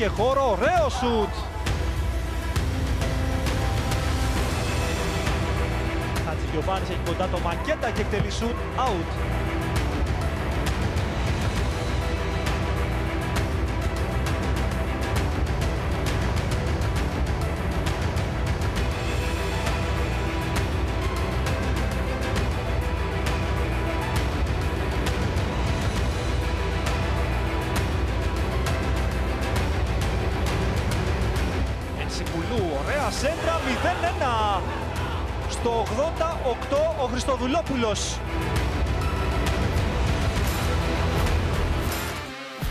Σαβιέρ. Βρήκε χώρο, ωραίο σουτ. Χατζηγιοβάνης έχει κοντά το Μακέτα και εκτελεί σουτ, out. Ο Χριστοδουλόπουλος.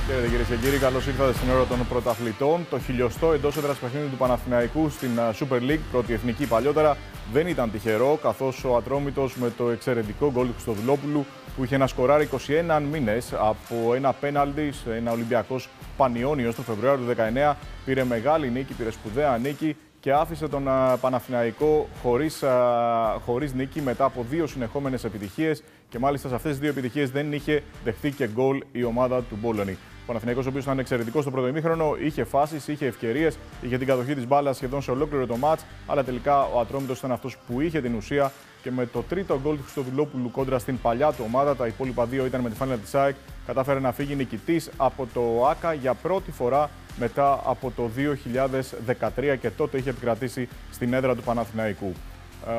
Χαίρετε κυρίες και κύριοι, καλώς ήρθατε στην ώρα των πρωταθλητών. Το χιλιοστό εντός έδρας παιχνίδι του Παναθηναϊκού στην Super League, πρώτη εθνική παλιότερα, δεν ήταν τυχερό, καθώς ο Ατρόμητος με το εξαιρετικό γκολ του Χριστοδουλόπουλου που είχε να σκοράρει 21 μήνες από ένα πέναλτι σε ένα Ολυμπιακός Πανιόνιο το Φεβρουάριο του 19, πήρε μεγάλη νίκη, πήρε σπουδαία νίκη και άφησε τον α, Παναθηναϊκό χωρίς, α, χωρίς νίκη μετά από δύο συνεχόμενες επιτυχίες και μάλιστα σε αυτές τις δύο επιτυχίες δεν είχε δεχτεί και γκολ η ομάδα του Μπόλωνη. Ο Παναθηναϊκός ο οποίος ήταν εξαιρετικός στο πρώτο ημίχρονο, είχε φάσεις, είχε ευκαιρίες, είχε την κατοχή της μπάλας σχεδόν σε ολόκληρο το μάτς, αλλά τελικά ο Ατρόμητος ήταν αυτός που είχε την ουσία και με το τρίτο γκολ του Χριστοδουλόπουλου κόντρα στην παλιά του ομάδα, τα υπόλοιπα δύο ήταν με τη φάνηλα της ΑΕΚ, κατάφερε να φύγει νικητής από το ΆΚΑ για πρώτη φορά μετά από το 2013 και τότε είχε επικρατήσει στην έδρα του Παναθηναϊκού. Ε,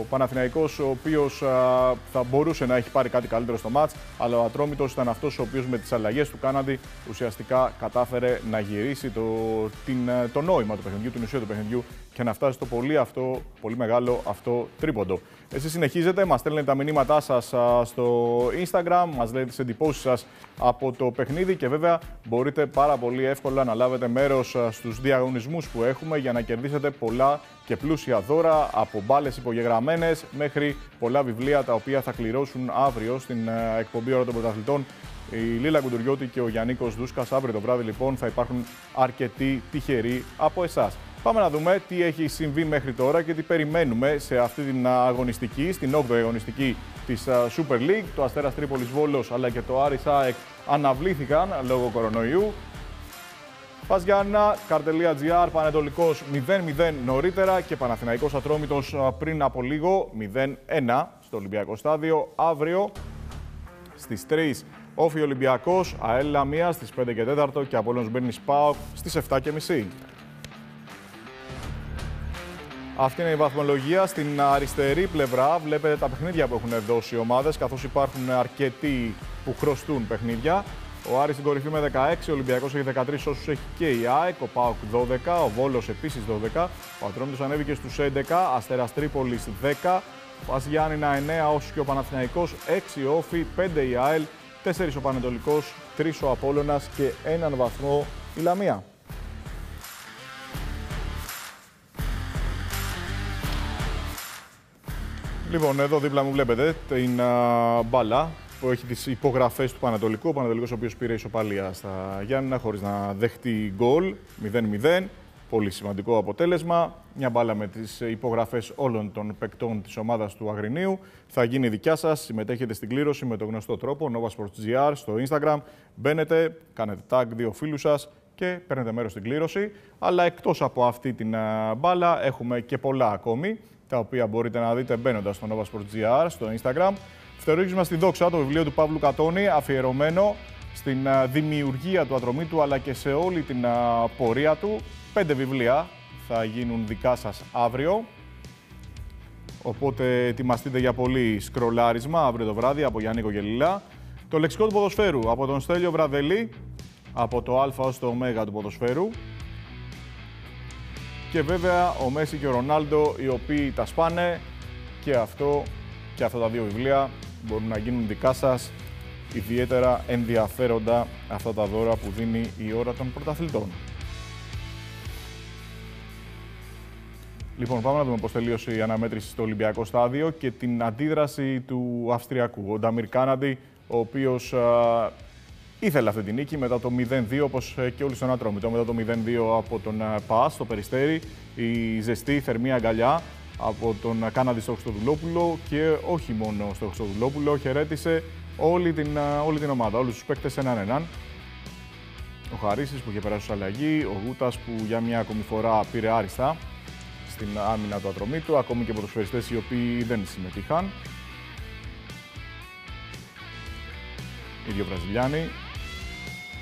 Ο Παναθηναϊκός ο οποίος α, θα μπορούσε να έχει πάρει κάτι καλύτερο στο μάτς, αλλά ο Ατρόμητος ήταν αυτός ο οποίος με τις αλλαγές του κάναντι ουσιαστικά κατάφερε να γυρίσει το, την, ε, το νόημα του παιχνιδιού, την ουσία του παιχνιδιού και να φτάσει στο πολύ, αυτό, πολύ μεγάλο αυτό τρίποντο. Εσείς συνεχίζετε, μας στέλνετε τα μηνύματά σας α, στο Instagram, μας λέτε τις εντυπώσεις σας από το παιχνίδι και βέβαια μπορείτε πάρα πολύ εύκολα να λάβετε μέρος α, στους διαγωνισμούς που έχουμε για να κερδίσετε πολλά και πλούσια δώρα από μπάλες υπογεγραμμένες μέχρι πολλά βιβλία τα οποία θα κληρώσουν αύριο στην ε, εκπομπή Ώρα των Πρωταθλητών. Η Λίλα Κουντουριώτη και ο Γιάννικος Δούσκας. Αύριο το βράδυ λοιπόν θα υπάρχουν αρκετοί τυχεροί από εσάς. Πάμε να δούμε τι έχει συμβεί μέχρι τώρα και τι περιμένουμε σε αυτή την αγωνιστική, στην 8η αγωνιστική της Super League. Το Αστέρας Τρίπολης Βόλος αλλά και το Άρης ΑΕΚ αναβλήθηκαν λόγω κορονοϊού. Πας Γιάννα, καρτελία.gr, Πανετολικός 0-0 νωρίτερα και Παναθηναϊκός Ατρόμητος α, πριν από λίγο 0-1 στο Ολυμπιακό Στάδιο. Αύριο στις 3 Όφι Ολυμπιακός, ΑΕΛ Λαμία στις 5 και 4 και Απόλλωνος Μπέρνης ΠΑΟΚ στις 7 και μισή. Αυτή είναι η βαθμολογία. Στην αριστερή πλευρά βλέπετε τα παιχνίδια που έχουν δώσει οι ομάδες, καθώς υπάρχουν αρκετοί που χρωστούν παιχνίδια. Ο Άρης στην κορυφή με 16, ο Ολυμπιακός έχει 13 όσους έχει και η ΑΕΚ, ο ΠΑΟΚ 12, ο Βόλος επίσης 12, ο Ατρόμητος ανέβηκε στους 11, Αστέρας Τρίπολης 10, ο Πας Γιάννηνα 9 όσους και ο Παναθηναϊκός, 6 ο Όφη, 5 η ΑΕΛ, 4 ο Πανετολικός, 3 ο Απόλλωνας και έναν βαθμό η Λαμία. Λοιπόν, εδώ δίπλα μου βλέπετε την α, μπάλα που έχει τις υπογραφές του Πανατολικού. Ο Πανατολικός ο οποίος πήρε ισοπαλία στα Γιάννηνα χωρίς να δεχτεί γκολ 0-0. Πολύ σημαντικό αποτέλεσμα. Μια μπάλα με τις υπογραφές όλων των παικτών της ομάδας του Αγρινίου. Θα γίνει δικιά σας. Συμμετέχετε στην κλήρωση με το γνωστό τρόπο Nova Sports GR στο Instagram. Μπαίνετε, κάνετε tag δύο φίλους σας και παίρνετε μέρος στην κλήρωση. Αλλά εκτός από αυτή την α, μπάλα έχουμε και πολλά ακόμη τα οποία μπορείτε να δείτε μπαίνοντας στο Nova Sports GR στο Instagram. Φτεροίγισμα στη δόξα, το βιβλίο του Παύλου Κατώνη, αφιερωμένο στην α, δημιουργία του ατρωμίτου αλλά και σε όλη την α, πορεία του. Πέντε βιβλία θα γίνουν δικά σας αύριο. Οπότε ετοιμαστείτε για πολύ σκρολάρισμα αύριο το βράδυ από Γιάννη Κογελίλα. Το λεξικό του ποδοσφαίρου από τον Στέλιο Βραδελή, από το Α ως το Ω του ποδοσφαίρου. Και βέβαια ο Μέση και ο Ρονάλντο οι οποίοι τα σπάνε και αυτό και αυτά τα δύο βιβλία μπορούν να γίνουν δικά σας ιδιαίτερα ενδιαφέροντα αυτά τα δώρα που δίνει η ώρα των πρωταθλητών. Λοιπόν, πάμε να δούμε πώς τελείωσε η αναμέτρηση στο Ολυμπιακό στάδιο και την αντίδραση του Αυστριακού. Ο Νταμίρ Κάναντι, ο οποίος α, ήθελε αυτή την νίκη μετά το 0-2, όπως ε, και όλοι στον Ατρόμητο. Μετά το 0-2 από τον α, ΠΑΣ, το Περιστέρι, η ζεστή θερμή αγκαλιά από τον Κάναντι στο Χριστοδουλόπουλο και όχι μόνο στο Χριστοδουλόπουλο, χαιρέτησε όλη την, α, όλη την ομάδα, όλους τους παίκτες έναν έναν. ο Χαρίσης που είχε περάσει ως αλλαγή, ο Γούτας που για μια ακόμη φορά πήρε άριστα στην άμυνα του ατρωμίτου, ακόμη και ποδοσφαιριστές οι οποίοι δεν συμμετείχαν. Οι δύο Βραζιλιάνοι,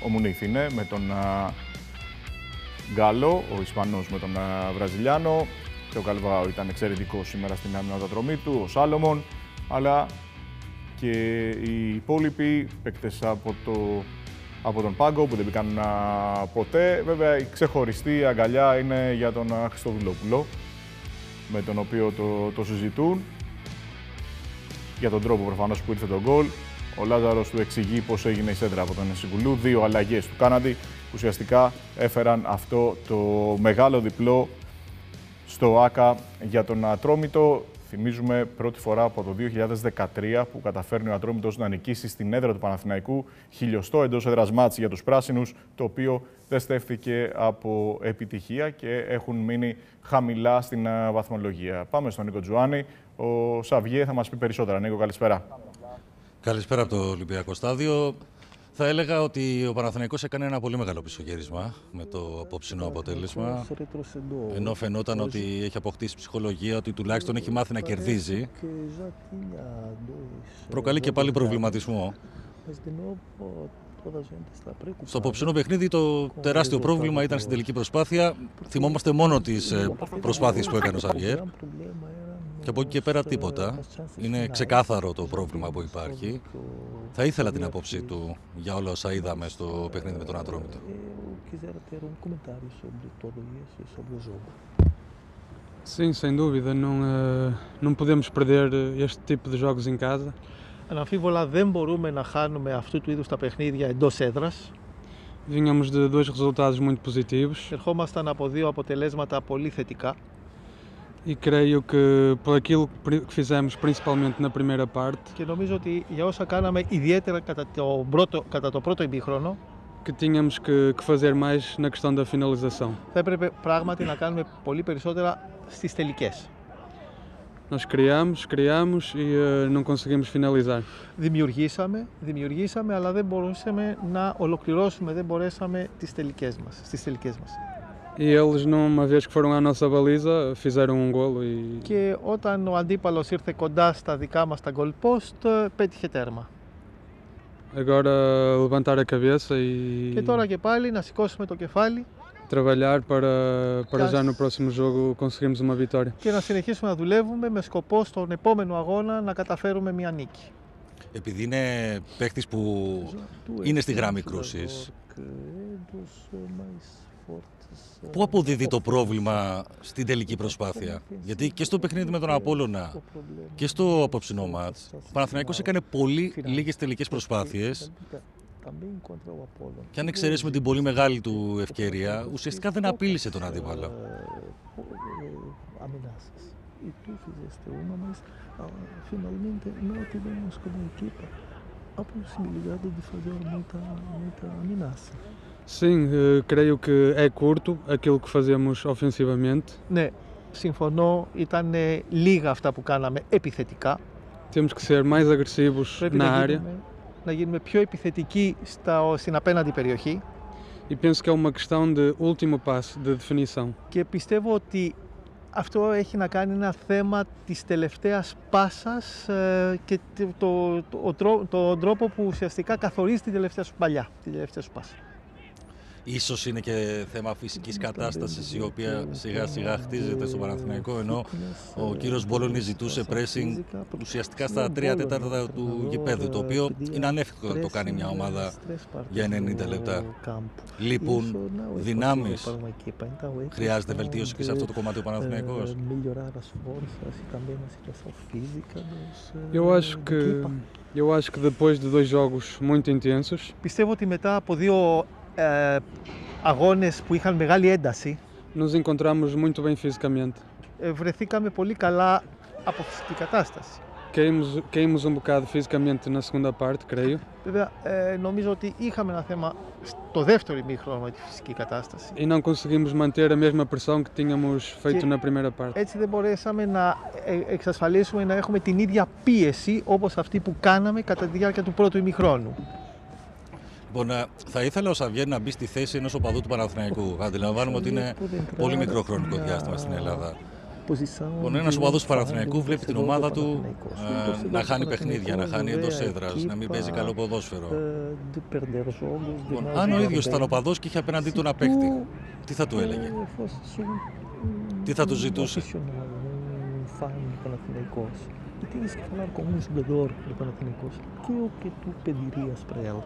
ο Μουνίθ είναι με τον Γκάλο, ο Ισπανός με τον Βραζιλιάνο. Και ο Καλβάου ήταν εξαιρετικό σήμερα στην άμυνα του του, ο Σάλομον, αλλά και οι υπόλοιποι παίκτες από, το, από τον Πάγκο που δεν μπήκαν ποτέ. Βέβαια η ξεχωριστή αγκαλιά είναι για τον Χριστοδουλόπουλο με τον οποίο το, το συζητούν για τον τρόπο προφανώς που ήρθε το γκολ. Ο Λάζαρος του εξηγεί πώς έγινε η σέντρα από τον Σιγκουλού. Δύο αλλαγές του Κάναντι που ουσιαστικά έφεραν αυτό το μεγάλο διπλό στο ΆΚΑ για τον Ατρόμητο. Θυμίζουμε πρώτη φορά από το 2013 που καταφέρνει ο Ατρόμητος να νικήσει στην έδρα του Παναθηναϊκού χιλιοστό εντός έδρας μάτς για τους πράσινους, το οποίο δεν στέφθηκε από επιτυχία και έχουν μείνει χαμηλά στην βαθμολογία. Πάμε στον Νίκο Τζουάνι. Ο Σαβιέ θα μας πει περισσότερα. Νίκο, καλησπέρα. Καλησπέρα από το Ολυμπιακό Στάδιο. Θα έλεγα ότι ο Παναθηναϊκός έκανε ένα πολύ μεγάλο πισωγέρισμα με το απόψινο αποτέλεσμα. Ενώ φαινόταν ότι έχει αποκτήσει ψυχολογία, ότι τουλάχιστον έχει μάθει να κερδίζει. Προκαλεί και πάλι προβληματισμό. Στο απόψινο παιχνίδι το τεράστιο πρόβλημα ήταν στην τελική προσπάθεια. Θυμόμαστε μόνο τις ε, προσπάθειες που έκανε ο Σαβιέρ. Και από εκεί και πέρα τίποτα. Είναι ξεκάθαρο το πρόβλημα που υπάρχει. Θα ήθελα την απόψη του για όλα όσα είδαμε στο παιχνίδι με τον Ατρόμητο. Sim, sem dúvida. Não, uh, não podemos perder este tipo de jogos em casa. Αναμφίβολα δεν μπορούμε να χάνουμε αυτού του είδους τα παιχνίδια εντός έδρας. Vínhamos de dois resultados muito positivos. Ερχόμασταν από δύο αποτελέσματα πολύ θετικά. E creio que por aquilo que fizemos principalmente na primeira parte. Και νομίζω ότι για όσα κάναμε ιδιαίτερα κατά το πρώτο, κατά το πρώτο ημίχρονο que tínhamos que, que fazer mais na questão da finalização. Θα έπρεπε πράγματι να κάνουμε πολύ περισσότερα στις τελικές. Nós criamos, criamos e uh, não conseguimos finalizar. Δημιουργήσαμε, δημιουργήσαμε, αλλά δεν μπορούσαμε να ολοκληρώσουμε, δεν μπορέσαμε τις τελικές μας, στις τελικές μας. E eles, numa vez que foram à nossa baliza, fizeram um golo e... Και όταν ο αντίπαλος ήρθε κοντά στα δικά μας τα goal post, πέτυχε τέρμα. Agora levantar a cabeça e... Και τώρα και πάλι να σηκώσουμε το κεφάλι trabalhar para, para já no próximo jogo conseguirmos uma vitória. Και να συνεχίσουμε να δουλεύουμε με σκοπό στον επόμενο αγώνα να καταφέρουμε μια νίκη. Επειδή είναι παίχτης που είναι στη γραμμή κρούσης, Πού αποδίδει το πρόβλημα στην τελική προσπάθεια; Γιατί και στο παιχνίδι με τον Απόλλωνα και στο απόψινό μάτς, ο Παναθηναϊκός έκανε πολύ λίγες τελικές προσπάθειες και αν εξαιρέσουμε την πολύ μεγάλη του ευκαιρία, ουσιαστικά δεν απείλησε τον αντίπαλο. Sim, creio que é curto aquilo que fazemos ofensivamente. Ναι, συμφωνώ, ήταν λίγα αυτά που κάναμε επιθετικά. Temos que ser mais agressivos na área να γίνουμε πιο επιθετικοί στα, στην απέναντι περιοχή. E penso que é uma questão de último passo, de definição. Και πιστεύω ότι αυτό έχει να κάνει ένα θέμα της τελευταίας πάσας ε, και το, το, το, το, τρόπο που ουσιαστικά καθορίζει την τελευταία σου παλιά, την τελευταία σου πάσα. Ίσως είναι και θέμα φυσικής κατάστασης η οποία σιγά σιγά χτίζεται στο Παναθηναϊκό ενώ ο κύριος Μπόλωνη ζητούσε pressing ουσιαστικά στα τρία τέταρτα του γηπέδου το οποίο είναι ανέφικτο να το κάνει μια ομάδα για 90 λεπτά. Λείπουν δυνάμεις. Χρειάζεται βελτίωση και σε αυτό το κομμάτι ο Παναθηναϊκός. Eu acho que eu acho que depois de dois jogos muito intensos. Πιστεύω ότι μετά από δύο ε, αγώνες που είχαν μεγάλη ένταση. Nos encontramos muito bem fisicamente. Ε, βρεθήκαμε πολύ καλά από φυσική κατάσταση. Caímos, caímos um bocado fisicamente na segunda parte, creio. Βέβαια, ε, νομίζω ότι είχαμε ένα θέμα στο δεύτερο ημίχρονο με τη φυσική κατάσταση. E não conseguimos manter a mesma pressão que tínhamos feito Και na primeira parte. Έτσι δεν μπορέσαμε να ε, εξασφαλίσουμε να έχουμε την ίδια πίεση όπως αυτή που κάναμε κατά τη διάρκεια του πρώτου ημιχρόνου. Λοιπόν, ε, θα ήθελα ο Σαβιέρ να μπει στη θέση ενός οπαδού του Παναθηναϊκού. Αντιλαμβάνομαι ότι είναι πολύ μικρό χρονικό διάστημα στην Ελλάδα. Λοιπόν, ένας οπαδός του Παναθηναϊκού βλέπει την ομάδα του ε, να χάνει παιχνίδια, να χάνει εντός έδρας, να μην παίζει καλό ποδόσφαιρο. Λοιπόν, αν ο ίδιος ήταν οπαδός και είχε απέναντί του ένα παίκτη, τι θα του έλεγε, τι θα του ζητούσε; E tens que falar com um jogador do Panathinaikos, que é o que tu pedirias para ele?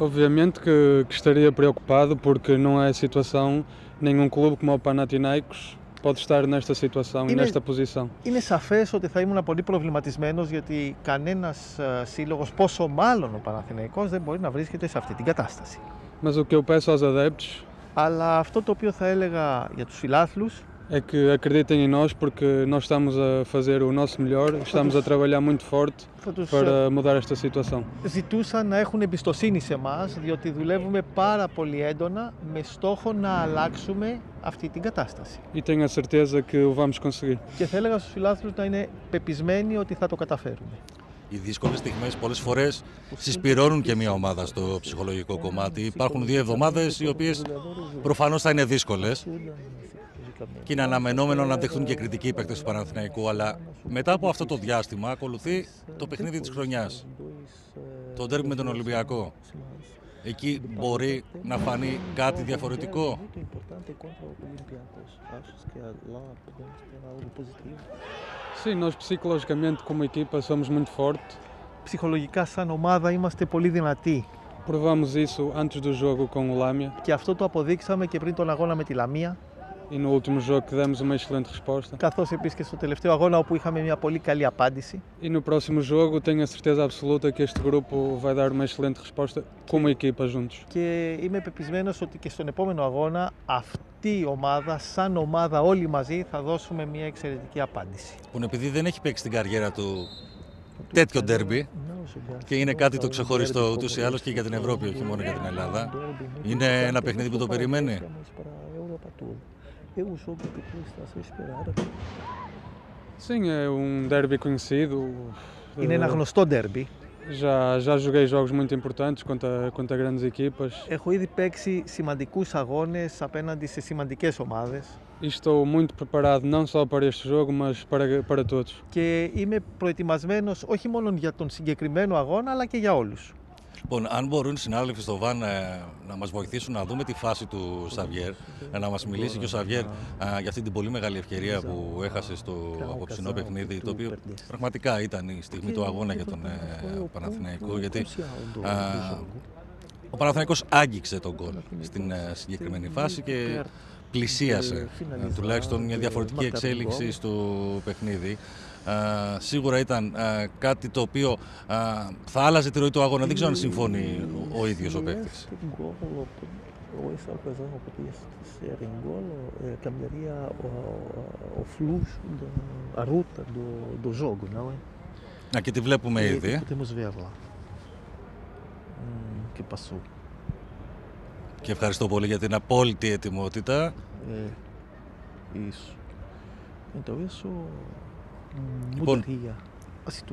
Obviamente que, que, estaria preocupado porque não é situação, nenhum clube como o Panathinaikos pode estar nesta situação είναι, e nesta posição. Είναι σαφές ότι θα ήμουν πολύ προβληματισμένος γιατί κανένας uh, σύλλογος, πόσο μάλλον ο Παναθηναϊκός, δεν μπορεί να βρίσκεται σε αυτή την κατάσταση. Mas o que eu peço aos adeptos Αλλά αυτό το οποίο θα έλεγα για τους φιλάθλους é que acreditem em nós porque nós estamos a fazer o nosso melhor, estamos a trabalhar muito forte para mudar esta situação. Ζητούσαν να έχουν εμπιστοσύνη σε εμά, διότι δουλεύουμε πάρα πολύ έντονα με στόχο να αλλάξουμε αυτή την κατάσταση. E tenho a certeza que o vamos conseguir. Και θα έλεγα στους φιλάθλους να είναι πεπισμένοι ότι θα το καταφέρουμε. Οι δύσκολες στιγμές πολλές φορές συσπηρώνουν και μια ομάδα στο ψυχολογικό κομμάτι. Υπάρχουν δύο εβδομάδες οι οποίες προφανώς θα είναι δύσκολες και είναι αναμενόμενο να δεχτούν και κριτική οι παίκτες του Παναθηναϊκού. Αλλά μετά από αυτό το διάστημα ακολουθεί το παιχνίδι της χρονιάς. Το ντέρμπι με τον Ολυμπιακό. Εκεί μπορεί να φανεί κάτι διαφορετικό. Sim, nós psicologicamente como equipa somos muito fortes. Ψυχολογικά σαν ομάδα είμαστε πολύ δυνατοί. Provamos isso antes do jogo com o Lamia. Και αυτό το αποδείξαμε και πριν τον αγώνα με τη Λαμία. E no último jogo que demos uma excelente resposta. Καθώς επίσης και στο τελευταίο αγώνα όπου είχαμε μια πολύ καλή απάντηση. E no próximo jogo tenho a certeza absoluta que este grupo vai dar uma excelente resposta como equipa juntos. Και είμαι πεπισμένος ότι και στον επόμενο αγώνα αυτή η ομάδα, σαν ομάδα όλοι μαζί, θα δώσουμε μια εξαιρετική απάντηση. Που επειδή δεν έχει παίξει την καριέρα του τέτοιο ντέρμπι και είναι κάτι το ξεχωριστό ούτως ή άλλως και για την Ευρώπη, όχι μόνο για την Ελλάδα. Είναι ένα παιχνίδι που το περιμένει. É o jogo que tu estás a esperar. Sim, é um derby conhecido. Είναι ένα γνωστό derby. Já, já joguei jogos muito importantes contra, contra grandes equipas. Έχω ήδη παίξει σημαντικούς αγώνες απέναντι σε σημαντικές ομάδες. E estou muito preparado não só para este jogo, mas para, para todos. Και είμαι προετοιμασμένος όχι μόνο για τον συγκεκριμένο αγώνα, αλλά και για όλους. Λοιπόν, αν μπορούν οι συνάδελφοι στο ΒΑΝ ε, να μας βοηθήσουν να δούμε τη φάση του Σαβιέρ, ε, να μας μιλήσει και ο Σαβιέρ ε, για αυτή την πολύ μεγάλη ευκαιρία που έχασε στο απόψινό παιχνίδι, το οποίο πραγματικά ήταν η στιγμή του αγώνα για τον Παναθηναϊκό, γιατί ο Παναθηναϊκός άγγιξε τον γκολ στην συγκεκριμένη φάση και πλησίασε τουλάχιστον μια διαφορετική εξέλιξη στο παιχνίδι σίγουρα ήταν κάτι το οποίο θα άλλαζε τη ροή του αγώνα. Δεν ξέρω αν συμφωνεί ο ίδιος ο παίκτης. ou essa ocasião podia ser em golo, cambiaria o, o fluxo, do, a ruta do, do jogo, não é? Να και τη βλέπουμε ήδη. Podemos ver lá. Que passou. Και ευχαριστώ πολύ για την απόλυτη ετοιμότητα. É, isso. Então isso Λοιπόν,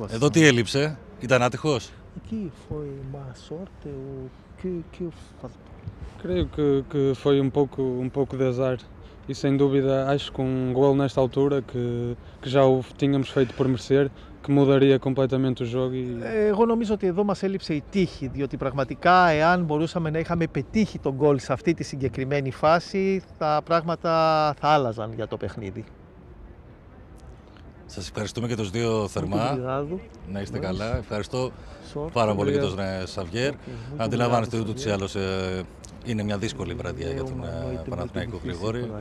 εδώ τι έλειψε, ήταν άτυχος; Aqui foi má sorte ou que, que faltou? Creio que, que foi um pouco, um pouco de azar e sem dúvida acho que um gol nesta altura que, que já o tínhamos feito por merecer que mudaria completamente o jogo. E... Εγώ νομίζω ότι εδώ μας έλειψε η τύχη, διότι πραγματικά εάν μπορούσαμε να είχαμε πετύχει τον γκολ σε αυτή τη συγκεκριμένη φάση, τα πράγματα θα άλλαζαν για το παιχνίδι. Σας ευχαριστούμε και τους δύο θερμά. Να είστε καλά. Ευχαριστώ πάρα πολύ και τον Σαβιέρ. Αντιλαμβάνεστε ούτως ή άλλως ε, είναι μια δύσκολη βραδιά για τον ε, Παναθηναϊκό Γρηγόρη.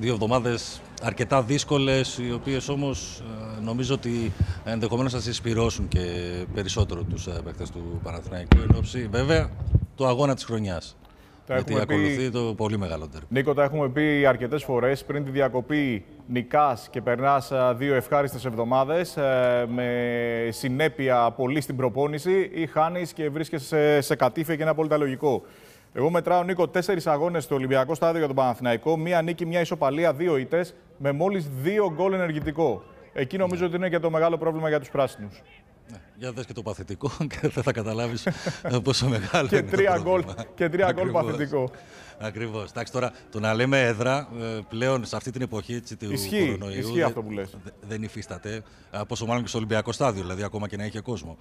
Δύο εβδομάδες αρκετά δύσκολες, οι οποίες όμως ε, νομίζω ότι ενδεχομένως θα συσπηρώσουν και περισσότερο τους παίκτες του Παναθηναϊκού εν βέβαια το αγώνα της χρονιάς. Τα Γιατί ακολουθεί πει... το πολύ μεγάλο τέρμα. Νίκο, τα έχουμε πει αρκετές φορές. Πριν τη διακοπή, νικάς και περνάς δύο ευχάριστες εβδομάδες ε, με συνέπεια πολύ στην προπόνηση ή χάνεις και βρίσκεσαι σε, σε κατήφια και είναι απόλυτα λογικό. Εγώ μετράω, Νίκο, τέσσερις αγώνες στο Ολυμπιακό Στάδιο για τον Παναθηναϊκό. Μία νίκη, μία ισοπαλία, δύο ήττες με μόλις δύο γκολ ενεργητικό. Εκεί νομίζω ότι είναι και το μεγάλο πρόβλημα για τους πράσινους. Ναι. Για δες και το παθητικό και δεν θα καταλάβεις πόσο μεγάλο και είναι τρία το γκολ, πρόβλημα. Και τρία γκολ Ακριβώς. παθητικό. Ακριβώς. Εντάξει, τώρα το να λέμε έδρα ε, πλέον σε αυτή την εποχή έτσι, του Ισχύει, κορονοϊού. ισχύει δεν- αυτό που λες. δε- Δεν υφίσταται. ε, Πόσο μάλλον και στο Ολυμπιακό στάδιο, δηλαδή ακόμα και να είχε κόσμο.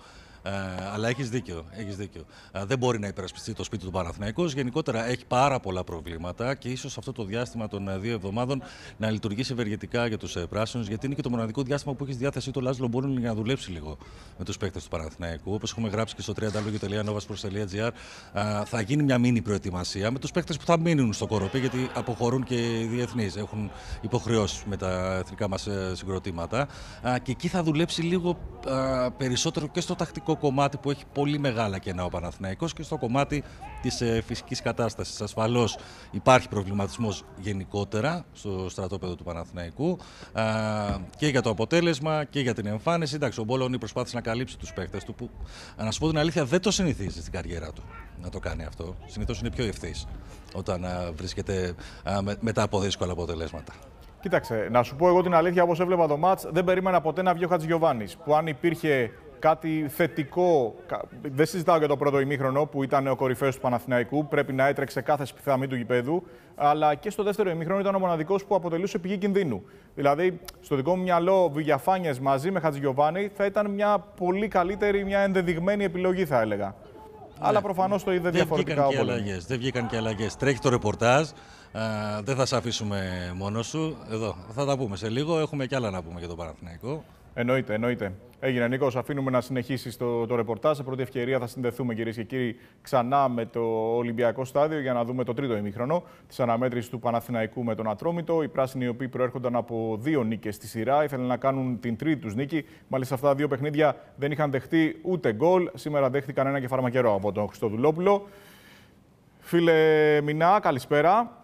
Ε, αλλά έχεις δίκιο. Έχεις δίκιο. Ε, δεν μπορεί να υπερασπιστεί το σπίτι του Παναθηναϊκός. Γενικότερα έχει πάρα πολλά προβλήματα και ίσως αυτό το διάστημα των ε, δύο εβδομάδων να λειτουργήσει ευεργετικά για τους ε, πράσινους, γιατί είναι και το μοναδικό διάστημα που έχεις στη διάθεσή του ο Λάζλο Μπόρνουλ για να δουλέψει λίγο με τους παίκτες του Παναθηναϊκού. Όπως έχουμε γράψει και στο www.novasports.gr, ε, θα γίνει μια μήνυ προετοιμασία με τους παίκτες που θα μείνουν στο κοροπή, γιατί αποχωρούν και οι διεθνείς. Έχουν υποχρεώσεις με τα εθνικά μας συγκροτήματα. Α, Και εκεί θα δουλέψει λίγο α, περισσότερο και στο τακτικό κομμάτι που έχει πολύ μεγάλα κενά ο Παναθηναϊκός και στο κομμάτι της ε, φυσικής κατάστασης. Ασφαλώς υπάρχει προβληματισμός γενικότερα στο στρατόπεδο του Παναθηναϊκού α, και για το αποτέλεσμα και για την εμφάνιση. Εντάξει, ο Μπόλωνη προσπάθησε να καλύψει τους παίκτες του που, να σου πω την αλήθεια, δεν το συνηθίζει στην καριέρα του να το κάνει αυτό. Συνήθως είναι πιο ευθύς όταν α, βρίσκεται α, με- μετά από δύσκολα αποτελέσματα. Κοίταξε, να σου πω εγώ την αλήθεια, όπως έβλεπα το μάτς, δεν περίμενα ποτέ να βγει ο Χατζηγιοβάνης. Που αν υπήρχε κάτι θετικό. κα- Δεν συζητάω για το πρώτο ημίχρονο που ήταν ο κορυφαίος του Παναθηναϊκού, πρέπει να έτρεξε κάθε σπιθαμή του γηπέδου. Αλλά και στο δεύτερο ημίχρονο ήταν ο μοναδικός που αποτελούσε πηγή κινδύνου. Δηλαδή, στο δικό μου μυαλό, Βηγιαφάνιες μαζί με Χατζηγιοβάνη θα ήταν μια πολύ καλύτερη, μια ενδεδειγμένη επιλογή, θα έλεγα. Αλλά προφανώς το είδε Δεν διαφορετικά βγήκαν ο και Πολέμου. αλλαγές. Δεν βγήκαν και αλλαγές. Τρέχει το ρεπορτάζ. Α, δεν θα σε αφήσουμε μόνος σου. Εδώ θα τα πούμε σε λίγο. Έχουμε κι άλλα να πούμε για το Παναθηναϊκό. Εννοείται, εννοείται. Έγινε Νίκος. Αφήνουμε να συνεχίσει το, το ρεπορτάζ. Σε πρώτη ευκαιρία θα συνδεθούμε κυρίες και κύριοι ξανά με το Ολυμπιακό Στάδιο για να δούμε το τρίτο ημίχρονο της αναμέτρησης του Παναθηναϊκού με τον Ατρόμητο. Οι πράσινοι, οι οποίοι προέρχονταν από δύο νίκες στη σειρά, ήθελαν να κάνουν την τρίτη τους νίκη. Μάλιστα, αυτά τα δύο παιχνίδια δεν είχαν δεχτεί ούτε γκολ. Σήμερα δέχτηκαν ένα και φαρμακερό από τον Χριστοδουλόπουλο. Φίλε Μινά, καλησπέρα.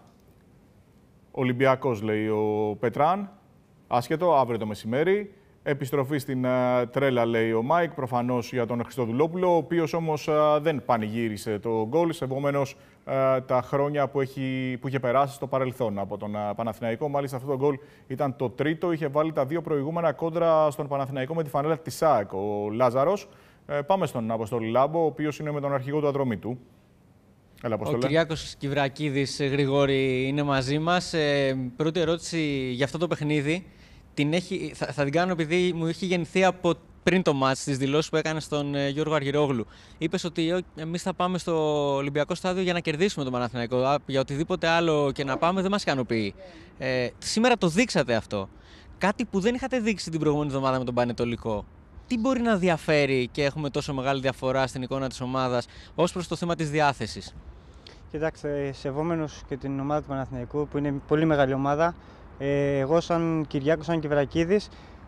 Ολυμπιακός λέει ο Πετράν. Άσχετο, αύριο το μεσημέρι. Επιστροφή στην ε, τρέλα, λέει ο Μάικ, προφανώς για τον Χριστοδουλόπουλο, ο οποίος όμως δεν πανηγύρισε το γκολ, σεβόμενο τα χρόνια που, έχει, που είχε περάσει στο παρελθόν από τον ε, Παναθηναϊκό. Μάλιστα, αυτό το γκολ ήταν το τρίτο. Είχε βάλει τα δύο προηγούμενα κόντρα στον Παναθηναϊκό με τη φανέλα της ΣΑΕΚ, ο Λάζαρος. πάμε στον Αποστόλη Λάμπο, ο οποίος είναι με τον αρχηγό του Ατρομήτου. Έλα, Ο Αποστόλε. Κυριάκος Κυβρακίδης ε, Γρηγόρη είναι μαζί μας. Ε, πρώτη ερώτηση για αυτό το παιχνίδι. Την έχει, θα, θα την κάνω επειδή μου έχει γεννηθεί από πριν το μάτς στις δηλώσεις που έκανε στον ε, Γιώργο Αργυρόγλου. Είπες ότι ε, εμείς θα πάμε στο Ολυμπιακό Στάδιο για να κερδίσουμε τον Παναθηναϊκό. Α, Για οτιδήποτε άλλο και να πάμε δεν μας ικανοποιεί. Ε, σήμερα το δείξατε αυτό. Κάτι που δεν είχατε δείξει την προηγούμενη εβδομάδα με τον Πανετολικό. Τι μπορεί να διαφέρει και έχουμε τόσο μεγάλη διαφορά στην εικόνα της ομάδας ως προς το θέμα της διάθεσης; Κοιτάξτε, σεβόμενος και την ομάδα του Παναθηναϊκού που είναι πολύ μεγάλη ομάδα. Ε, εγώ, σαν Κυριάκος, σαν Κεβρακίδη,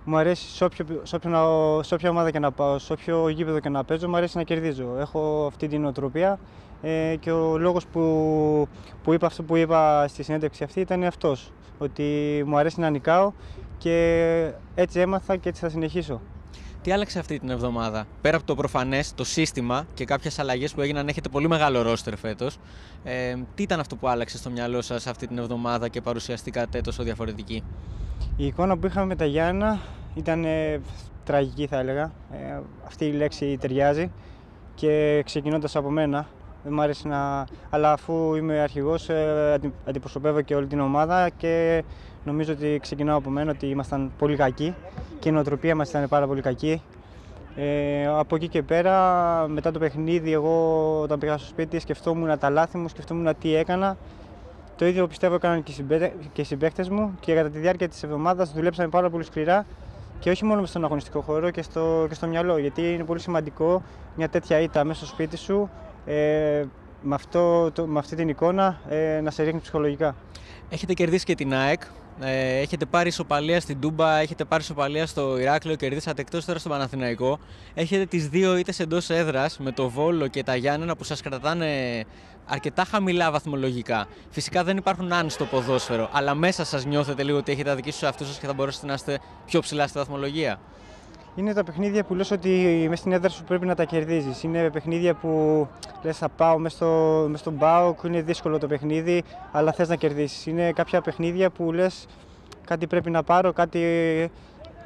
μου αρέσει σε, όποιο, σε, όποιο, να- σε όποια ομάδα και να πάω, σε όποιο γήπεδο και να παίζω, μου αρέσει να κερδίζω. Έχω αυτή την νοοτροπία ε, και ο λόγος που, που είπα αυτό που είπα στη συνέντευξη αυτή ήταν αυτός. Ότι μου αρέσει να νικάω και έτσι έμαθα και έτσι θα συνεχίσω. Τι άλλαξε αυτή την εβδομάδα, πέρα από το προφανές, το σύστημα και κάποιες αλλαγές που έγιναν, έχετε πολύ μεγάλο ρόστερ φέτος. Ε, τι ήταν αυτό που άλλαξε στο μυαλό σας αυτή την εβδομάδα και παρουσιαστήκατε τόσο διαφορετική; Η εικόνα που είχαμε με τα Γιάννα ήταν ε, τραγική θα έλεγα. Ε, αυτή η λέξη ταιριάζει και ξεκινώντας από μένα δεν μου άρεσε να... Αλλά αφού είμαι αρχηγός ε, αντι- αντιπροσωπεύω και όλη την ομάδα και νομίζω ότι ξεκινάω από μένα ότι ήμασταν πολύ κακοί και η νοοτροπία μας ήταν πάρα πολύ κακή. Ε, από εκεί και πέρα, μετά το παιχνίδι, εγώ όταν πήγα στο σπίτι σκεφτόμουν τα λάθη μου, σκεφτόμουν τι έκανα το ίδιο πιστεύω έκαναν και οι συμπαίκτε- και οι συμπαίκτες μου και κατά τη διάρκεια της εβδομάδας δουλέψαμε πάρα πολύ σκληρά και όχι μόνο στον αγωνιστικό χώρο και στο, και στο μυαλό. Γιατί είναι πολύ σημαντικό μια τέτοια ήττα μέσα στο σπίτι σου ε, με, αυτό, το, με αυτή την εικόνα ε, να σε ρίχνει ψυχολογικά. Έχετε κερδίσει και την ΑΕΚ. Ε, έχετε πάρει ισοπαλία στην Τούμπα, έχετε πάρει ισοπαλία στο Ηράκλειο, κερδίσατε εκτός τώρα στο Παναθηναϊκό. Έχετε τις δύο ήττες εντός έδρας με το Βόλο και τα Γιάννενα που σας κρατάνε αρκετά χαμηλά βαθμολογικά. Φυσικά δεν υπάρχουν αν στο ποδόσφαιρο, αλλά μέσα σας νιώθετε λίγο ότι έχετε αδικήσει του εαυτού σας και θα μπορέσετε να είστε πιο ψηλά στη βαθμολογία. Είναι τα παιχνίδια που λες ότι μέσα στην έδρα σου πρέπει να τα κερδίζεις. Είναι παιχνίδια που λες θα πάω μέσα στο, μες στον ΠΑΟΚ, είναι δύσκολο το παιχνίδι, αλλά θες να κερδίσεις. Είναι κάποια παιχνίδια που λες κάτι πρέπει να πάρω, κάτι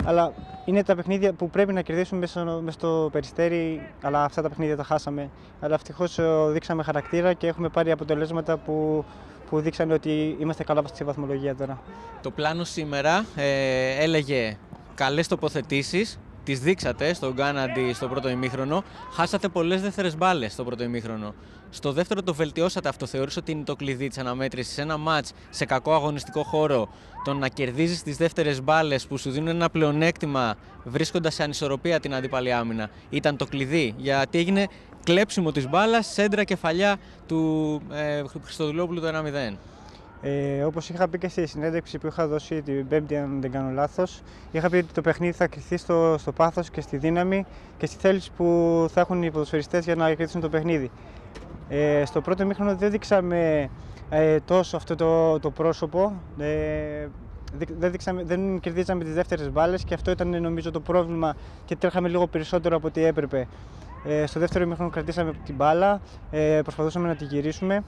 Αλλά είναι τα παιχνίδια που πρέπει να κερδίσουμε μέσα στο, μέσα στο περιστέρι, αλλά αυτά τα παιχνίδια τα χάσαμε. Αλλά ευτυχώς δείξαμε χαρακτήρα και έχουμε πάρει αποτελέσματα που, που δείξανε ότι είμαστε καλά στη βαθμολογία τώρα. Το πλάνο σήμερα ε, έλεγε καλές τοποθετήσεις, τις δείξατε στον Γκάναντι στο πρώτο ημίχρονο, χάσατε πολλές δεύτερες μπάλες στο πρώτο ημίχρονο. Στο δεύτερο το βελτιώσατε αυτό. Θεωρείς ότι είναι το κλειδί της αναμέτρησης. Σε ένα ματ σε κακό αγωνιστικό χώρο, το να κερδίζεις τις δεύτερες μπάλες που σου δίνουν ένα πλεονέκτημα βρίσκοντας σε ανισορροπία την αντίπαλη άμυνα. Ήταν το κλειδί; Γιατί έγινε κλέψιμο της μπάλας, σέντρα κεφαλιά του ε, Χριστοδουλόπουλου το 1-0. Ε, Όπως είχα πει και στη συνέντευξη που είχα δώσει την Πέμπτη, αν δεν κάνω λάθος, είχα πει ότι το παιχνίδι θα κρυθεί στο, στο πάθος και στη δύναμη και στη θέληση που θα έχουν οι ποδοσφαιριστές για να κερδίσουν το παιχνίδι. Ε, στο πρώτο μήχρονο δεν δείξαμε ε, τόσο αυτό το, το πρόσωπο. Ε, δεν, δείξαμε, δεν κερδίζαμε τις δεύτερες μπάλες και αυτό ήταν νομίζω το πρόβλημα και τρέχαμε λίγο περισσότερο από ό,τι έπρεπε. Ε, στο δεύτερο μήχρονο κρατήσαμε την μπάλα, ε, προσπαθούσαμε να τη γυρίσουμε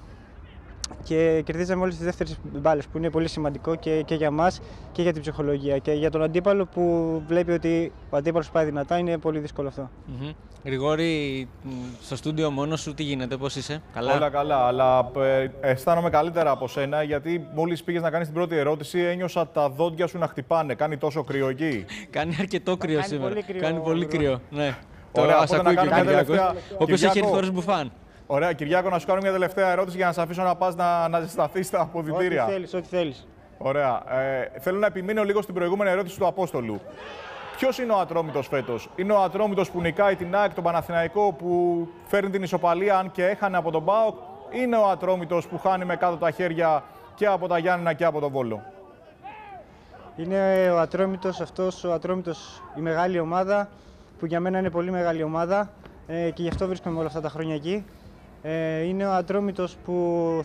και κερδίζαμε όλες τις δεύτερες μπάλες που είναι πολύ σημαντικό και, και για εμά και για την ψυχολογία. Και για τον αντίπαλο που βλέπει ότι ο αντίπαλος πάει δυνατά είναι πολύ δύσκολο αυτό. Mm-hmm. Γρηγόρη, στο στούντιο μόνος σου τι γίνεται, πώς είσαι, καλά; Όλα καλά, αλλά ε, αισθάνομαι καλύτερα από σένα γιατί μόλις πήγες να κάνεις την πρώτη ερώτηση ένιωσα τα δόντια σου να χτυπάνε. Κάνει τόσο κρύο εκεί; κάνει αρκετό κρύο Κάνει σήμερα. πολύ κρύο, κάνει πολύ κρύο. Ναι. Ωραία, Τώρα οπότε να κάνουμε μια τελευταία- Ο οποίο έχει Κυριάκο. έρθει χωρίς μπουφάν. Ωραία, Κυριάκο, να σου κάνω μια τελευταία ερώτηση για να σε αφήσω να πας να, να ζεσταθείς στα Ό,τι αποδητήρια. θέλεις, ό,τι θέλεις. Ωραία. Ε, θέλω να επιμείνω λίγο στην προηγούμενη ερώτηση του Απόστολου. Ποιος είναι ο Ατρόμητος φέτος, Είναι ο Ατρόμητος που νικάει την ΑΕΚ, τον Παναθηναϊκό που φέρνει την ισοπαλία, αν και έχανε από τον ΠΑΟΚ, Είναι ο Ατρόμητος που χάνει με κάτω τα χέρια και από τα Γιάννηνα και από τον Βόλο; Είναι ο Ατρόμητος αυτός, ο Ατρόμητος η μεγάλη ομάδα που για μένα είναι πολύ μεγάλη ομάδα ε, και γι' αυτό βρίσκομαι όλα αυτά τα χρόνια εκεί. Ε, είναι ο Ατρόμητος που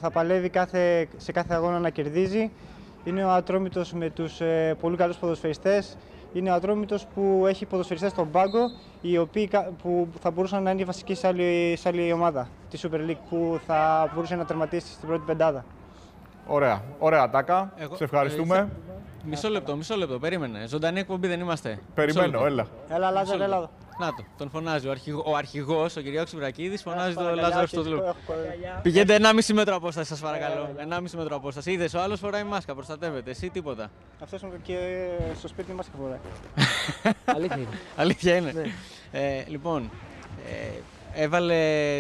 θα παλεύει κάθε, σε κάθε αγώνα να κερδίζει. Είναι ο Ατρόμητος με τους ε, πολύ καλούς ποδοσφαιριστές. Είναι ο Ατρόμητος που έχει ποδοσφαιριστές στον πάγκο οι οποίοι κα- που θα μπορούσαν να είναι βασικοί σε άλλη, σε άλλη ομάδα, της Super League που θα μπορούσε να τερματίσει στην πρώτη πεντάδα. Ωραία. Ωραία, Τάκα. Εγώ- Σε ευχαριστούμε. ε, Μισό λεπτό, μισό λεπτό, περίμενε. Ζωντανή εκπομπή δεν είμαστε. Μισό Περιμένω, λεπτό. έλα. Έλα, Λάζαρ, έλα εδώ. Να το, τον φωνάζει. Ο, αρχηγό, ο αρχηγός, ο Κυριάκος Ιβρακίδης, φωνάζει τον Παρακαλιά, Λάζαρο και στο Δλου. έχω- έχω- Πηγαίνετε 1,5 μέτρο απόσταση, σας παρακαλώ. 1,5 μέτρο απόσταση. Είδες, ο άλλος φοράει μάσκα, προστατεύεται. Εσύ τίποτα. Αυτός είναι και στο σπίτι μας και φοράει. Αλήθεια είναι. Αλήθεια είναι. Ναι. Ε, λοιπόν, ε, έβαλε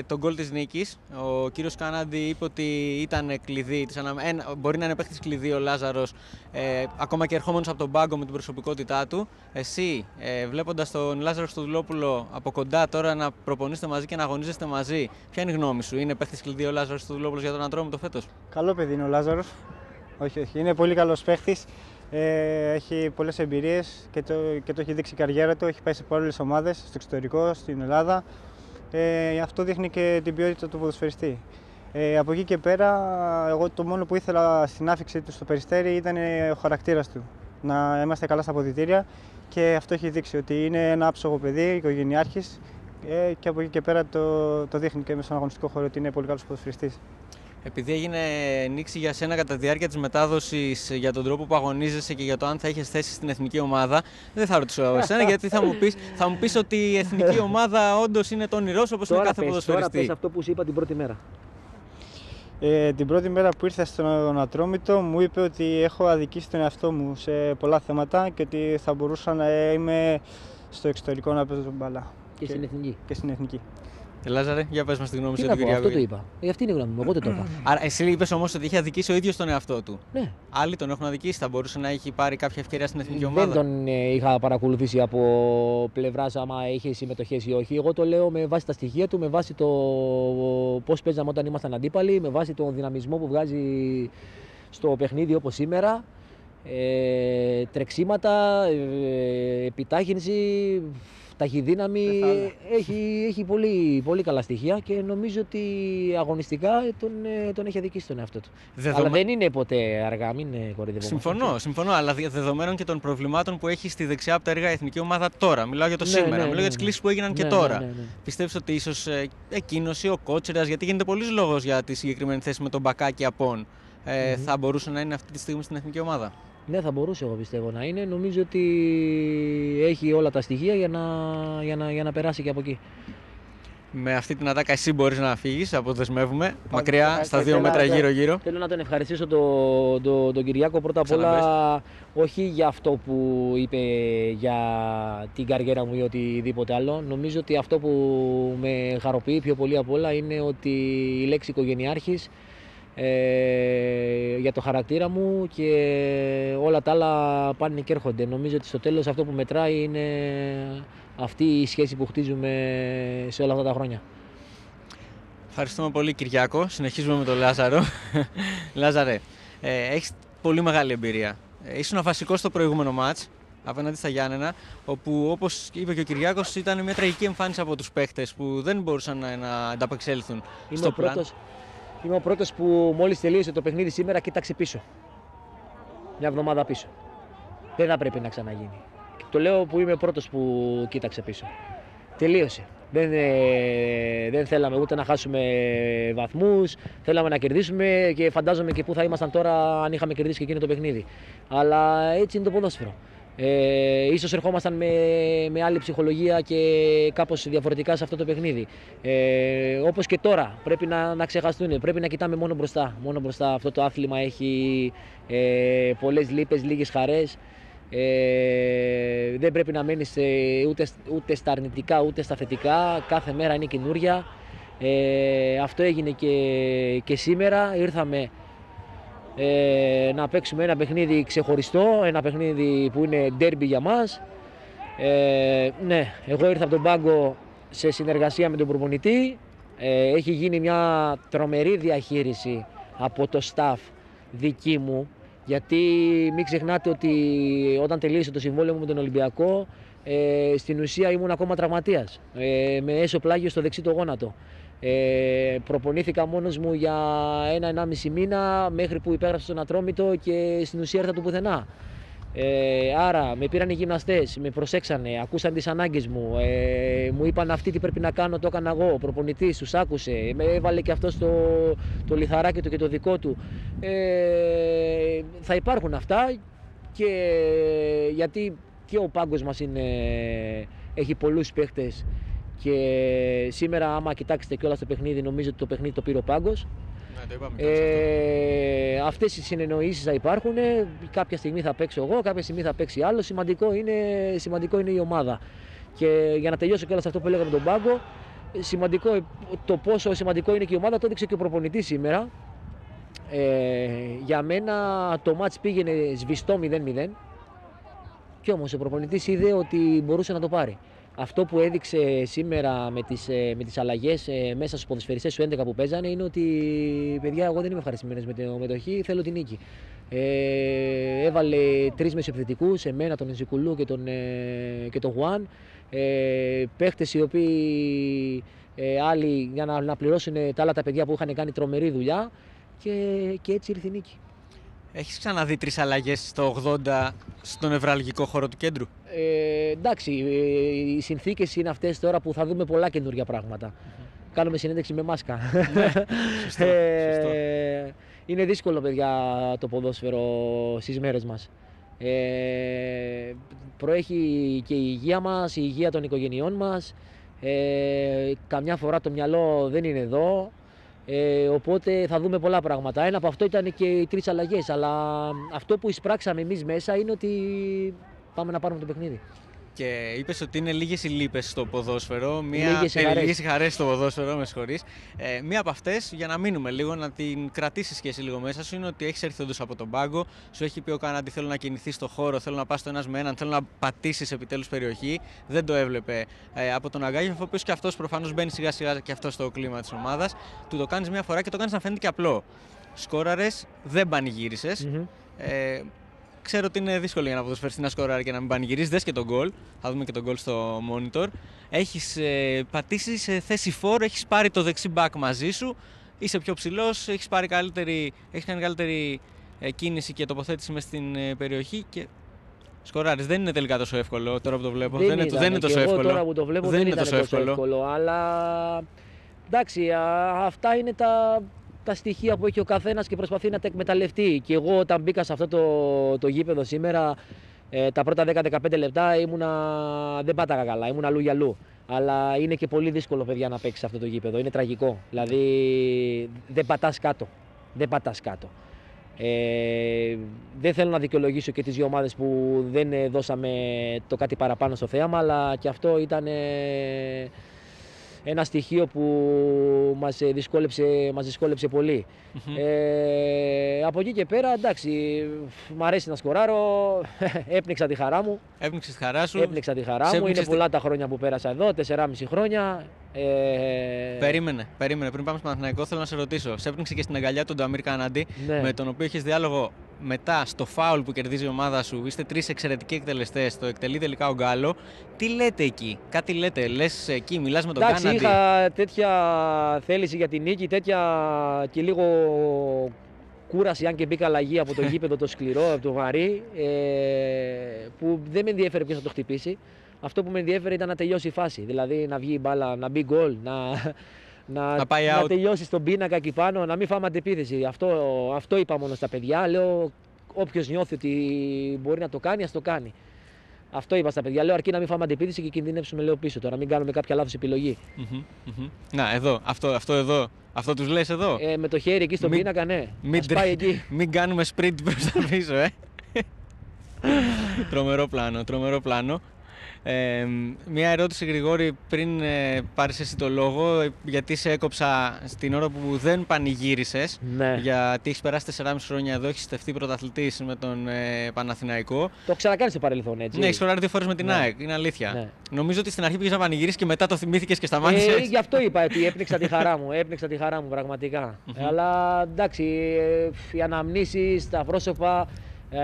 τον γκολ της νίκης. Ο κύριος Κανάντη είπε ότι ήταν κλειδί. Της ανα... ένα- μπορεί να είναι παίχτης κλειδί ο Λάζαρος, ε, ακόμα και ερχόμενος από τον πάγκο με την προσωπικότητά του. Εσύ, ε, βλέποντας τον Λάζαρο Στοδουλόπουλο από κοντά τώρα να προπονείστε μαζί και να αγωνίζεστε μαζί, ποια είναι η γνώμη σου, είναι παίχτης κλειδί ο Λάζαρος Στοδουλόπουλος για τον Ατρόμητο φέτος; Καλό παιδί είναι ο Λάζαρος. Όχι, όχι. Είναι πολύ καλός παίχτης. Ε, έχει πολλές εμπειρίες και το, και το έχει δείξει η καριέρα του. Έχει πάει σε πολλές ομάδες, στο εξωτερικό, στην Ελλάδα. Ε, αυτό δείχνει και την ποιότητα του ποδοσφαιριστή. Ε, από εκεί και πέρα, εγώ το μόνο που ήθελα στην άφηξη του στο Περιστέρι ήταν ε, ο χαρακτήρας του. Να είμαστε καλά στα αποδητήρια και αυτό έχει δείξει ότι είναι ένα άψογο παιδί, οικογενειάρχης ε, και από εκεί και πέρα το, το δείχνει και μέσα στον αγωνιστικό χώρο ότι είναι πολύ καλός ποδοσφαιριστής. Επειδή έγινε νήξη για σένα κατά τη διάρκεια της μετάδοσης για τον τρόπο που αγωνίζεσαι και για το αν θα έχει θέση στην εθνική ομάδα, δεν θα ρωτήσω εσένα γιατί θα μου πεις θα μου πεις ότι η εθνική ομάδα όντως είναι το όνειρό όπως είναι Τώρα κάθε πες, τώρα ποδοσφαιριστή; πες αυτό που σου είπα την πρώτη μέρα. Ε, την πρώτη μέρα που ήρθα στον Ατρόμητο μου είπε ότι έχω αδικήσει τον εαυτό μου σε πολλά θέματα και ότι θα μπορούσα να είμαι στο εξωτερικό να παίζω μπαλά Και στην εθνική. και στην εθνική. Ε, Λάζαρε, για πες μας τη γνώμη Τι σου να για τον πω, αυτό το Κυριάκο. είπα. Ε, αυτή είναι η γνώμη μου. Εγώ δεν το είπα. Άρα, εσύ είπες όμως ότι είχε αδικήσει ο ίδιος τον εαυτό του. Ναι. Άλλοι τον έχουν αδικήσει, θα μπορούσε να έχει πάρει κάποια ευκαιρία στην εθνική Δεν ομάδα; τον ε, είχα παρακολουθήσει από πλευράς άμα είχε συμμετοχές ή όχι. Εγώ το λέω με βάση τα στοιχεία του, με βάση το πώς παίζαμε όταν ήμασταν αντίπαλοι, με βάση τον δυναμισμό που βγάζει στο παιχνίδι όπως σήμερα. Ε, τρεξίματα, ε, επιτάχυνση, ταχυδύναμη. Δεν θα έλεγα. Έχει, έχει πολύ, πολύ καλά στοιχεία και νομίζω ότι αγωνιστικά τον, ε, τον έχει αδικήσει τον εαυτό του. Δεδομε- Αλλά δεν είναι ποτέ αργά, μην ε, κοροϊδευόμαστε. Συμφωνώ, συμφωνώ. Αλλά δι- δεδομένων και των προβλημάτων που έχει στη δεξιά από τα έργα η εθνική ομάδα τώρα. Μιλάω για το Ναι, σήμερα. ναι, Μιλάω ναι, για τις ναι. κλήσεις που έγιναν και Ναι, τώρα. ναι, ναι, ναι. Πιστεύεις ότι ίσως ε, εκείνο ή ο Κότσερα, γιατί γίνεται πολλής λόγος για τη συγκεκριμένη θέση με τον Μπακάκι Απόν, ε, θα μπορούσε να είναι αυτή τη στιγμή στην εθνική ομάδα; Ναι, θα μπορούσε εγώ πιστεύω να είναι. Νομίζω ότι έχει όλα τα στοιχεία για να, για να, για να περάσει και από εκεί. Με αυτή την ατάκα εσύ μπορείς να φύγεις, αποδεσμεύουμε, μακριά, στα δύο μέτρα γύρω-γύρω. Θέλω να τον ευχαριστήσω τον το, τον Κυριάκο πρώτα απ' όλα, όχι για αυτό που είπε για την καριέρα μου ή οτιδήποτε άλλο. Νομίζω ότι αυτό που με χαροποιεί πιο πολύ απ' όλα είναι ότι η λέξη οικογενειάρχης ε, για το χαρακτήρα μου και όλα τα άλλα πάνε και έρχονται. Νομίζω ότι στο τέλος αυτό που μετράει είναι αυτή η σχέση που χτίζουμε σε όλα αυτά τα χρόνια. Ευχαριστούμε πολύ Κυριάκο. Συνεχίζουμε με τον Λάζαρο. Λάζαρε, ε, έχεις πολύ μεγάλη εμπειρία. Ε, ήσουν βασικός στο προηγούμενο μάτς απέναντι στα Γιάννενα, όπου όπως είπε και ο Κυριάκος ήταν μια τραγική εμφάνιση από τους παίχτες που δεν μπορούσαν να, να ανταπεξέλθουν Είμαι στο ο πλάν. Πρώτος, είμαι ο πρώτος που μόλις τελείωσε το παιχνίδι σήμερα κοίταξε πίσω. Μια εβδομάδα πίσω. Δεν θα πρέπει να ξαναγίνει. Και το λέω που είμαι ο πρώτος που κοίταξε πίσω. Τελείωσε. Δεν, ε, δεν θέλαμε ούτε να χάσουμε βαθμούς, θέλαμε να κερδίσουμε και φαντάζομαι και πού θα ήμασταν τώρα αν είχαμε κερδίσει και εκείνο το παιχνίδι. Αλλά έτσι είναι το ποδόσφαιρο. Ε, ίσως ερχόμασταν με, με άλλη ψυχολογία και κάπως διαφορετικά σε αυτό το παιχνίδι. Ε, όπως και τώρα πρέπει να, να ξεχαστούν, πρέπει να κοιτάμε μόνο μπροστά. Μόνο μπροστά αυτό το άθλημα έχει ε, πολλές λύπες, λίγες χαρές. Ε, δεν πρέπει να μένεις ε, ούτε, ούτε στα αρνητικά ούτε στα θετικά. Κάθε μέρα είναι καινούρια. Ε, αυτό έγινε και, και σήμερα. Ήρθαμε ε, να παίξουμε ένα παιχνίδι ξεχωριστό, ένα παιχνίδι που είναι ντέρμπι για μας. Ε, ναι, εγώ ήρθα από τον πάγκο σε συνεργασία με τον προπονητή. Ε, έχει γίνει μια τρομερή διαχείριση από το staff δική μου γιατί μην ξεχνάτε ότι όταν τελείωσε το συμβόλαιο μου με τον Ολυμπιακό ε, στην ουσία ήμουν ακόμα τραυματίας ε, με έσω πλάγιο στο δεξί το γόνατο. Ε, προπονήθηκα μόνος μου για ένα-ενάμιση μήνα μέχρι που υπέγραψα στον Ατρόμητο και στην ουσία ήρθα του πουθενά. Ε, άρα με πήραν οι γυμναστές, με προσέξανε, ακούσαν τις ανάγκες μου, ε, μου είπαν αυτή τι πρέπει να κάνω, το έκανα εγώ, ο προπονητής τους άκουσε, με έβαλε και αυτό το, το λιθαράκι του και το δικό του. Ε, θα υπάρχουν αυτά και γιατί και ο πάγκος μας είναι, έχει πολλούς παίχτες και σήμερα άμα κοιτάξετε κιόλας το παιχνίδι νομίζω ότι το παιχνίδι το πήρε ο πάγκος. Ναι, το είπαμε και αυτό. Ε, αυτές οι συνεννοήσεις θα υπάρχουν, κάποια στιγμή θα παίξω εγώ, κάποια στιγμή θα παίξει άλλο, σημαντικό είναι, σημαντικό είναι η ομάδα. Και για να τελειώσω κιόλας αυτό που έλεγα με τον πάγκο, σημαντικό, το πόσο σημαντικό είναι και η ομάδα το έδειξε και ο προπονητής σήμερα. Ε, για μένα το μάτς πήγαινε σβηστό 0-0 και όμως ο προπονητής είδε ότι μπορούσε να το πάρει. Αυτό που έδειξε σήμερα με τις, ε, με τις αλλαγές ε, μέσα στους ποδοσφαιριστές του 11 που παίζανε είναι ότι παιδιά εγώ δεν είμαι ευχαριστημένος με τη μετοχή, θέλω την νίκη. Ε, έβαλε τρεις μεσοεπιθετικούς, εμένα, τον Ενζικουλού και τον, ε, και τον Χουάν. Ε, παίχτες οι οποίοι ε, άλλοι για να, να πληρώσουν τα άλλα τα παιδιά που είχαν κάνει τρομερή δουλειά και, και έτσι ήρθε η νίκη. Έχεις ξαναδεί τρεις αλλαγές στο 80 στον νευραλγικό χώρο του κέντρου; Ε, εντάξει, ε, οι συνθήκες είναι αυτές τώρα που θα δούμε πολλά καινούργια πράγματα. Κάνουμε συνέντευξη με μάσκα. σωστό, Ε, είναι δύσκολο, παιδιά, το ποδόσφαιρο στις μέρες μας. Ε, προέχει και η υγεία μας, η υγεία των οικογενειών μας. Ε, καμιά φορά το μυαλό δεν είναι εδώ. Ε, οπότε θα δούμε πολλά πράγματα. Ένα από αυτό ήταν και οι τρεις αλλαγές. Αλλά αυτό που εισπράξαμε εμείς μέσα είναι ότι πάμε να πάρουμε το παιχνίδι. Και είπες ότι είναι λίγες οι λύπες στο ποδόσφαιρο. Μία... Λίγες οι ε, χαρές. λίγες οι χαρές στο ποδόσφαιρο, με συγχωρείς. Ε, μία από αυτές, για να μείνουμε λίγο, να την κρατήσει σχέση λίγο μέσα σου, είναι ότι έχεις έρθει όντως από τον πάγκο. Σου έχει πει ο Κάναντι: Θέλω να κινηθείς στο χώρο, θέλω να πας το ένας με έναν, θέλω να πατήσεις επιτέλους περιοχή. Δεν το έβλεπε ε, από τον Αγκάγεφ, ο οποίο και αυτός προφανώς μπαίνει σιγά σιγά και αυτό στο κλίμα της ομάδας. Του το κάνεις μία φορά και το κάνεις να φαίνεται και απλό. Σκόραρες, δεν πανηγύρισες. Μμμ. Ε, ξέρω ότι είναι δύσκολο για να ποδοσφαιριστεί να σκοράρει και να μην πανηγυρίζει. Δες και τον γκολ. Θα δούμε και τον γκολ στο monitor. Έχεις ε, πατήσει σε θέση φόρ, έχεις πάρει το δεξί back μαζί σου. Είσαι πιο ψηλός, έχεις καλύτερη, έχεις κάνει καλύτερη ε, κίνηση και τοποθέτηση μες στην ε, περιοχή και σκοράρεις. Δεν είναι τελικά τόσο εύκολο τώρα που το βλέπω. Δεν, είναι, ήταν. δεν είναι Και τόσο εγώ εύκολο. τώρα που το βλέπω δεν, είναι ήταν τόσο τόσο εύκολο. εύκολο. Αλλά εντάξει, α, αυτά είναι τα, τα στοιχεία που έχει ο καθένας και προσπαθεί να τα εκμεταλλευτεί. Και εγώ όταν μπήκα σε αυτό το, το γήπεδο σήμερα, ε, τα πρώτα 10-15 λεπτά ήμουνα, δεν πάταγα καλά, ήμουν αλλού για αλλού. Αλλά είναι και πολύ δύσκολο, παιδιά, να παίξεις αυτό το γήπεδο. Είναι τραγικό. Δηλαδή δεν πατάς κάτω. Δεν πατάς κάτω. Ε, δεν θέλω να δικαιολογήσω και τις δύο ομάδες που δεν ε, δώσαμε το κάτι παραπάνω στο θέαμα, αλλά και αυτό ήταν ε, ένα στοιχείο που μας ε, δυσκόλεψε, μας δυσκόλεψε πολύ. Ε, από εκεί και πέρα, εντάξει, μ' αρέσει να σκοράρω, έπνιξα τη χαρά μου. Έπνιξες τη χαρά σου. Έπνιξα τη χαρά Σε μου, είναι έπνιξες τη- πολλά τα χρόνια που πέρασα εδώ, 4,5 χρόνια. Ε, Περίμενε, περίμενε. Πριν πάμε στο Παναθηναϊκό, θέλω να σε ρωτήσω. Σε έπνιξε και στην αγκαλιά του Νταμίρ Καναντή, Ναι. με τον οποίο έχεις διάλογο μετά στο φάουλ που κερδίζει η ομάδα σου. Είστε τρεις εξαιρετικοί εκτελεστές. Το εκτελεί τελικά ο Γκάλο. Τι λέτε εκεί, κάτι λέτε, λες εκεί, μιλάς με τον Εντάξει, Κάναντι. είχα τέτοια θέληση για την νίκη, τέτοια και λίγο κούραση, αν και μπήκα αλλαγή από το γήπεδο το σκληρό, από το βαρύ, ε, που δεν με ενδιέφερε ποιος θα το χτυπήσει. Αυτό που με ενδιέφερε ήταν να τελειώσει η φάση. Δηλαδή να βγει η μπάλα, να μπει γκολ, να, να, Να πάει να out. τελειώσει στον πίνακα εκεί πάνω, να μην φάμε αντεπίθεση. Αυτό, αυτό είπα μόνο στα παιδιά. Λέω όποιος νιώθει ότι μπορεί να το κάνει, ας το κάνει. Αυτό είπα στα παιδιά. Λέω αρκεί να μην φάμε αντεπίθεση και κινδυνεύσουμε λέω πίσω τώρα, να μην κάνουμε κάποια λάθος επιλογή. Μμμ, μμμ. Να, εδώ, αυτό, αυτό εδώ. Αυτό τους λες εδώ; Ε, με το χέρι εκεί στον Μην- πίνακα, ναι. Μην, Ας πάει εκεί. μην κάνουμε sprint προς τα πίσω, ε. τρομερό πλάνο, τρομερό πλάνο. Ε, μια ερώτηση, Γρηγόρη, πριν ε, πάρεις εσύ το λόγο, ε, γιατί σε έκοψα στην ώρα που δεν πανηγύρισες, Ναι. γιατί έχεις περάσει 4,5 χρόνια εδώ, έχεις στεφτεί πρωταθλητής με τον ε, Παναθηναϊκό. Το έχω ξανακάνεις στο παρελθόν, έτσι. Ναι, έχεις φοράρει δύο φορές με την Ναι. ΑΕΚ, είναι αλήθεια. Ναι. Νομίζω ότι στην αρχή πήγες να πανηγύρισεις και μετά το θυμήθηκες και σταμάτησες. Ε, γι' αυτό είπα ότι έπνιξα τη χαρά μου. Έπνιξα τη χαρά μου πραγματικά. Αλλά εντάξει, ε, οι αναμνήσεις, τα πρόσωπα, ε,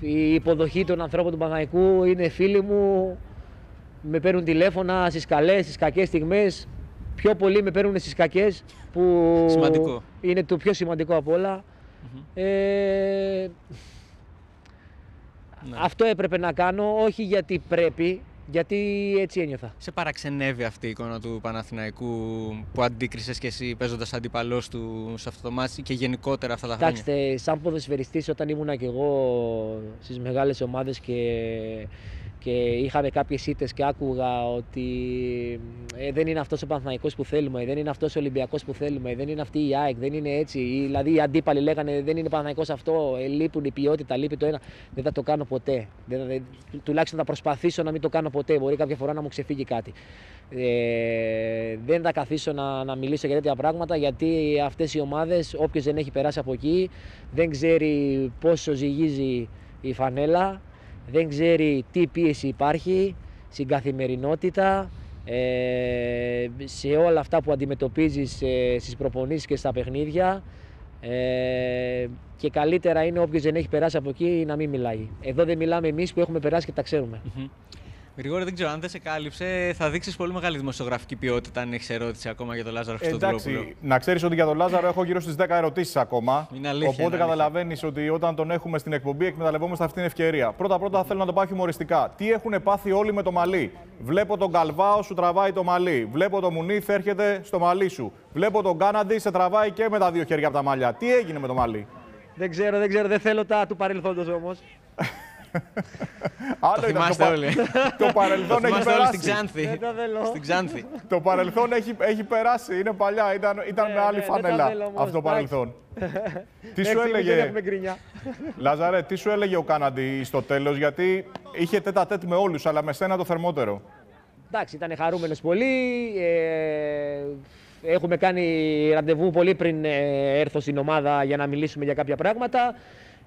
η υποδοχή των ανθρώπων του Παναϊκού είναι φίλοι μου. Με παίρνουν τηλέφωνα στις καλές, στις κακές στιγμές. Πιο πολύ με παίρνουν στις κακές που Σημαντικό. είναι το πιο σημαντικό από όλα. Ε, Ναι. Αυτό έπρεπε να κάνω, όχι γιατί πρέπει, γιατί έτσι ένιωθα. Σε παραξενεύει αυτή η εικόνα του Παναθηναϊκού που αντίκρισες και εσύ παίζοντας αντίπαλός του σε αυτό το μάτι και γενικότερα αυτά τα χρόνια; Κοιτάξτε, σαν ποδοσφαιριστής όταν ήμουνα και εγώ στις μεγάλες ομάδες και, και είχαμε κάποιες ήττες και άκουγα ότι ε, δεν είναι αυτός ο Παναθηναϊκός που θέλουμε, δεν είναι αυτός ο Ολυμπιακός που θέλουμε, δεν είναι αυτή η ΑΕΚ, δεν είναι έτσι. Ή, Δηλαδή οι αντίπαλοι λέγανε δεν είναι Παναθηναϊκός αυτό, ε, λείπουν η ποιότητα, λείπει το ένα. Δεν θα το κάνω ποτέ. Δεν, δεν- τουλάχιστον θα προσπαθήσω να μην το κάνω ποτέ. Μπορεί κάποια φορά να μου ξεφύγει κάτι. Ε, δεν θα καθίσω να, να μιλήσω για τέτοια πράγματα γιατί αυτές οι ομάδες όποιος δεν έχει περάσει από εκεί δεν ξέρει πόσο ζυγίζει η φανέλα, δεν ξέρει τι πίεση υπάρχει στην καθημερινότητα, ε, σε όλα αυτά που αντιμετωπίζεις ε, στις προπονήσεις και στα παιχνίδια ε, και καλύτερα είναι όποιος δεν έχει περάσει από εκεί να μην μιλάει. Εδώ δεν μιλάμε εμείς που έχουμε περάσει και τα ξέρουμε. Μμμ. Γρηγόρη, δεν ξέρω αν δεν σε κάλυψε. Θα δείξεις πολύ μεγάλη δημοσιογραφική ποιότητα αν έχεις ερώτηση ακόμα για τον Λάζαρο Χριστοδουλόπουλο. Εντάξει, να ξέρεις ότι για τον Λάζαρο έχω γύρω στις 10 ερωτήσεις ακόμα. Είναι αλήθεια, Οπότε είναι αλήθεια. καταλαβαίνεις ότι όταν τον έχουμε στην εκπομπή, εκμεταλλευόμαστε αυτή την ευκαιρία. Πρώτα-πρώτα θέλω να το πάω χιουμοριστικά. Τι έχουν πάθει όλοι με το μαλλί; Βλέπω τον Καλβάο σου τραβάει το μαλλί. Βλέπω τον Μουνίθ έρχεται στο μαλλί σου. Βλέπω τον Κάναντι σε τραβάει και με τα δύο χέρια από τα μαλλιά. Τι έγινε με το μαλλί; Δεν ξέρω, δεν ξέρω, δεν θέλω τα του παρελθόντος όμως. Άλλο Το ήταν θυμάστε πα- όλοι. Το παρελθόν έχει Θυμάστε όλοι στην περάσει. Ξάνθη. Δεν τα θέλω. Στην Ξάνθη. Το παρελθόν έχει, έχει περάσει. Είναι παλιά. Ήταν, ήταν Ναι, με άλλη ναι, δεν τα φανέλα θέλω όμως, αυτό το εντάξει. παρελθόν. τι Μέχρι σου στιγμής έλεγε. Δεν έχουμε γκρινιά. Λάζαρε, τι σου έλεγε ο Κάναντι στο τέλος, γιατί είχε τέτα τέτ με όλους, αλλά με σένα το θερμότερο. Εντάξει, ήταν χαρούμενος πολύ. Ε, έχουμε κάνει ραντεβού πολύ πριν ε, έρθω στην ομάδα για να μιλήσουμε για κάποια πράγματα.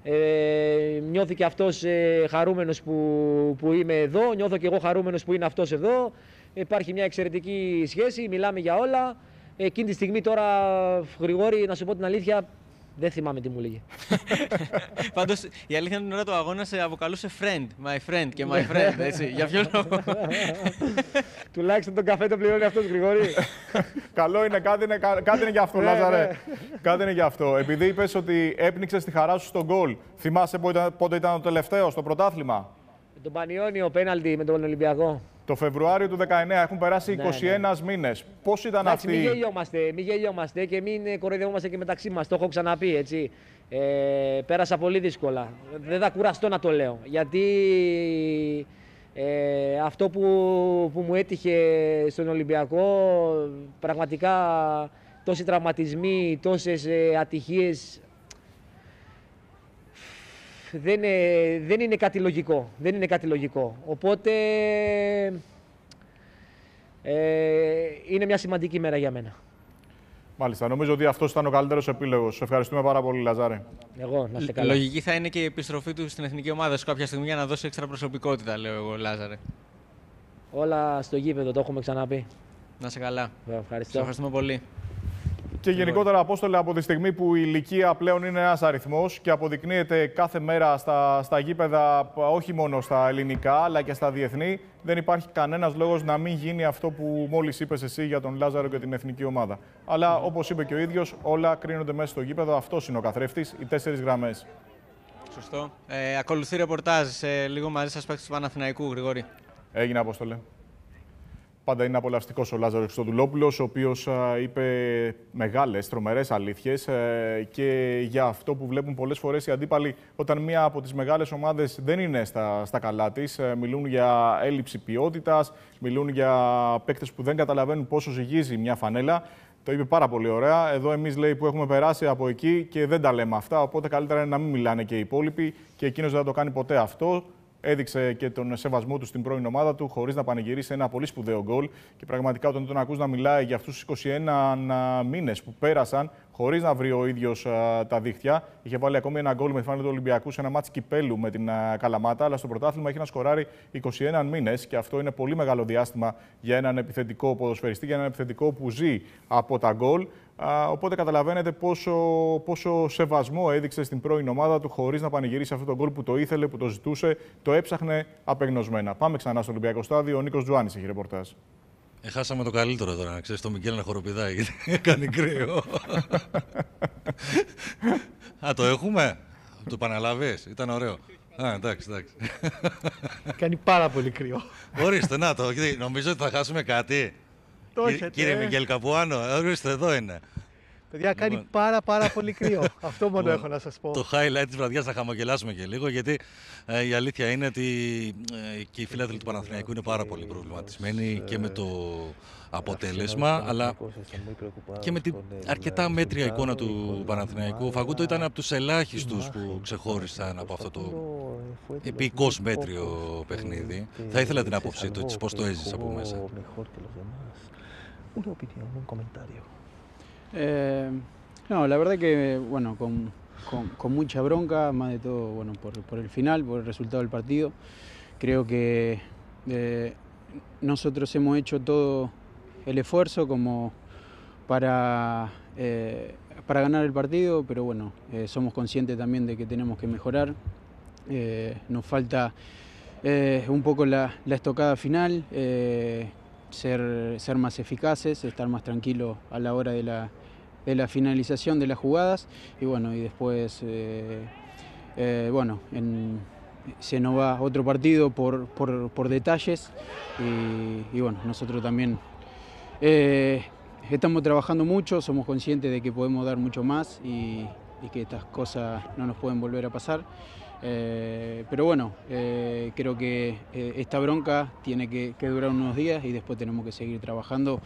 Ε, νιώθηκε αυτός ε, χαρούμενος που, που είμαι εδώ, νιώθω και εγώ χαρούμενος που είναι αυτός εδώ. Υπάρχει μια εξαιρετική σχέση, μιλάμε για όλα. Εκείνη τη στιγμή τώρα, Γρηγόρη, να σου πω την αλήθεια, δεν θυμάμαι τι μου λέγε. Πάντως η αλήθεια είναι την ώρα του αγώνας σε αποκαλούσε friend. My friend και my friend. Έτσι. Για ποιο λόγο. Τουλάχιστον τον καφέ τον πληρώνει αυτός, Γρηγόρη. Καλό είναι, κάτι είναι, κα- κάτι είναι για αυτό, Ναι, Λάζαρε. ναι. Κάτι είναι για αυτό. Επειδή είπες ότι έπνιξες τη χαρά σου στον γκολ, θυμάσαι πότε ήταν, πότε ήταν το τελευταίο στο πρωτάθλημα; Με τον Πανιόνιο πέναλτι με τον Ολυμπιακό. Το Φεβρουάριο του 19 έχουν περάσει Ναι, 21 μήνες. Πώς ήταν Εντάξει, μην αυτή. γελιόμαστε, μην γελιόμαστε και μην κοροϊδευόμαστε και μεταξύ μας. Το έχω ξαναπεί έτσι. Ε, πέρασα πολύ δύσκολα. Δεν θα κουραστώ να το λέω. Γιατί ε, αυτό που, που μου έτυχε στον Ολυμπιακό, πραγματικά τόσοι τραυματισμοί, τόσες ε, ατυχίες, δεν, ε, δεν είναι κάτι λογικό. Δεν είναι κάτι λογικό. Οπότε ε, είναι μια σημαντική μέρα για μένα. Μάλιστα, νομίζω ότι αυτός ήταν ο καλύτερος επίλογος. Σε ευχαριστούμε πάρα πολύ, Λαζάρε. Εγώ, να είστε καλά. Λογική θα είναι και η επιστροφή του στην εθνική ομάδα σε κάποια στιγμή για να δώσει έξτρα προσωπικότητα, λέω εγώ, Λάζαρε. Όλα στο γήπεδο, το έχουμε ξαναπεί. Να σε καλά. Ε, Σε Ευχαριστώ. ευχαριστούμε πολύ. Και γενικότερα, Απόστολε, από τη στιγμή που η ηλικία πλέον είναι ένας αριθμός και αποδεικνύεται κάθε μέρα στα, στα γήπεδα, όχι μόνο στα ελληνικά, αλλά και στα διεθνή, δεν υπάρχει κανένας λόγος να μην γίνει αυτό που μόλις είπες εσύ για τον Λάζαρο και την εθνική ομάδα. Αλλά όπως είπε και ο ίδιος, όλα κρίνονται μέσα στο γήπεδο. Αυτός είναι ο καθρέφτης, οι τέσσερις γραμμές. Σωστό. Ε, ακολουθεί ρεπορτάζ σε λίγο μαζί σας παίξει του Παναθηναϊκού, Γρηγόρη. Έγινε, Απόστολε. Πάντα είναι απολαυστικός ο Λάζαρος Χριστοδουλόπουλος, ο οποίος είπε μεγάλες, τρομερές αλήθειες και για αυτό που βλέπουν πολλές φορές οι αντίπαλοι όταν μία από τις μεγάλες ομάδες δεν είναι στα, στα καλά της. Μιλούν για έλλειψη ποιότητας, μιλούν για παίκτες που δεν καταλαβαίνουν πόσο ζυγίζει μια φανέλα. Το είπε πάρα πολύ ωραία. Εδώ εμείς λέει που έχουμε περάσει από εκεί και δεν τα λέμε αυτά. Οπότε καλύτερα είναι να μην μιλάνε και οι υπόλοιποι και εκείνος δεν θα το κάνει ποτέ αυτό έδειξε και τον σεβασμό του στην πρώην ομάδα του, χωρίς να πανηγυρίσει ένα πολύ σπουδαίο γκολ. Και πραγματικά όταν τον ακούς να μιλάει για αυτούς τους 21 μήνες που πέρασαν, χωρίς να βρει ο ίδιος τα δίχτυα, είχε βάλει ακόμη ένα γκολ με φάνη του Ολυμπιακού σε ένα μάτσο κυπέλου με την α, Καλαμάτα. Αλλά στο πρωτάθλημα έχει να σκοράρει 21 μήνες και αυτό είναι πολύ μεγάλο διάστημα για έναν επιθετικό ποδοσφαιριστή, για έναν επιθετικό που ζει από τα γκολ. Α, οπότε καταλαβαίνετε πόσο, πόσο σεβασμό έδειξε στην πρώην ομάδα του χωρίς να πανηγυρίσει αυτό το γκολ που το ήθελε, που το ζητούσε, το έψαχνε απεγνωσμένα. Πάμε ξανά στο Ολυμπιακό Στάδιο. Ο Νίκος Τζουάνη έχει ρεπορτάζ. Ε, χάσαμε το καλύτερο τώρα, να ξέρεις, το Μικέλ να χοροπηδάει, γιατί κάνει κρύο. Α, το έχουμε; Το επαναλάβεις, ήταν ωραίο. Α, εντάξει, εντάξει. Κάνει πάρα πολύ κρύο. Ορίστε, να το, γιατί νομίζω ότι θα χάσουμε κάτι. Το Κύριε- έχετε. Κύριε Μικέλ Καπουάνο, ορίστε, εδώ είναι. Παιδιά, κάνει Λοιπόν. πάρα πάρα πολύ κρύο. Αυτό μόνο Λοιπόν, έχω να σας πω. Το highlight της βραδιάς θα χαμογελάσουμε και λίγο, γιατί ε, η αλήθεια είναι ότι ε, και οι φίλαθλοι του Παναθηναϊκού είναι πάρα πολύ προβληματισμένοι και με το αποτέλεσμα, αλλά και με την αρκετά μέτρια εικόνα του Παναθηναϊκού. Ο Φαγκούτο ήταν από τους ελάχιστους που ξεχώρισαν από αυτό το επικός μέτριο παιχνίδι. Θα ήθελα την άποψή του, έτσι, πώς το έζησε από μέσα. Eh, no, la verdad que, bueno, con, con- mucha bronca, más de todo, bueno, por, por el final, por el resultado del partido. Creo que eh, nosotros hemos hecho todo el esfuerzo como para, eh, para ganar el partido, pero bueno, somos conscientes también de que tenemos que mejorar. Nos falta un poco la, estocada final, ser, ser más eficaces, estar más tranquilos a la hora de la, de la finalización de las jugadas y bueno, y después, eh, eh, bueno, en- se nos va otro partido por, por- por detalles y, bueno, nosotros también eh, estamos trabajando mucho, somos conscientes de que podemos dar mucho más y que estas cosas no nos pueden volver a pasar. Eh, pero bueno, eh, creo que eh, esta bronca tiene que, durar unos días y después tenemos que seguir trabajando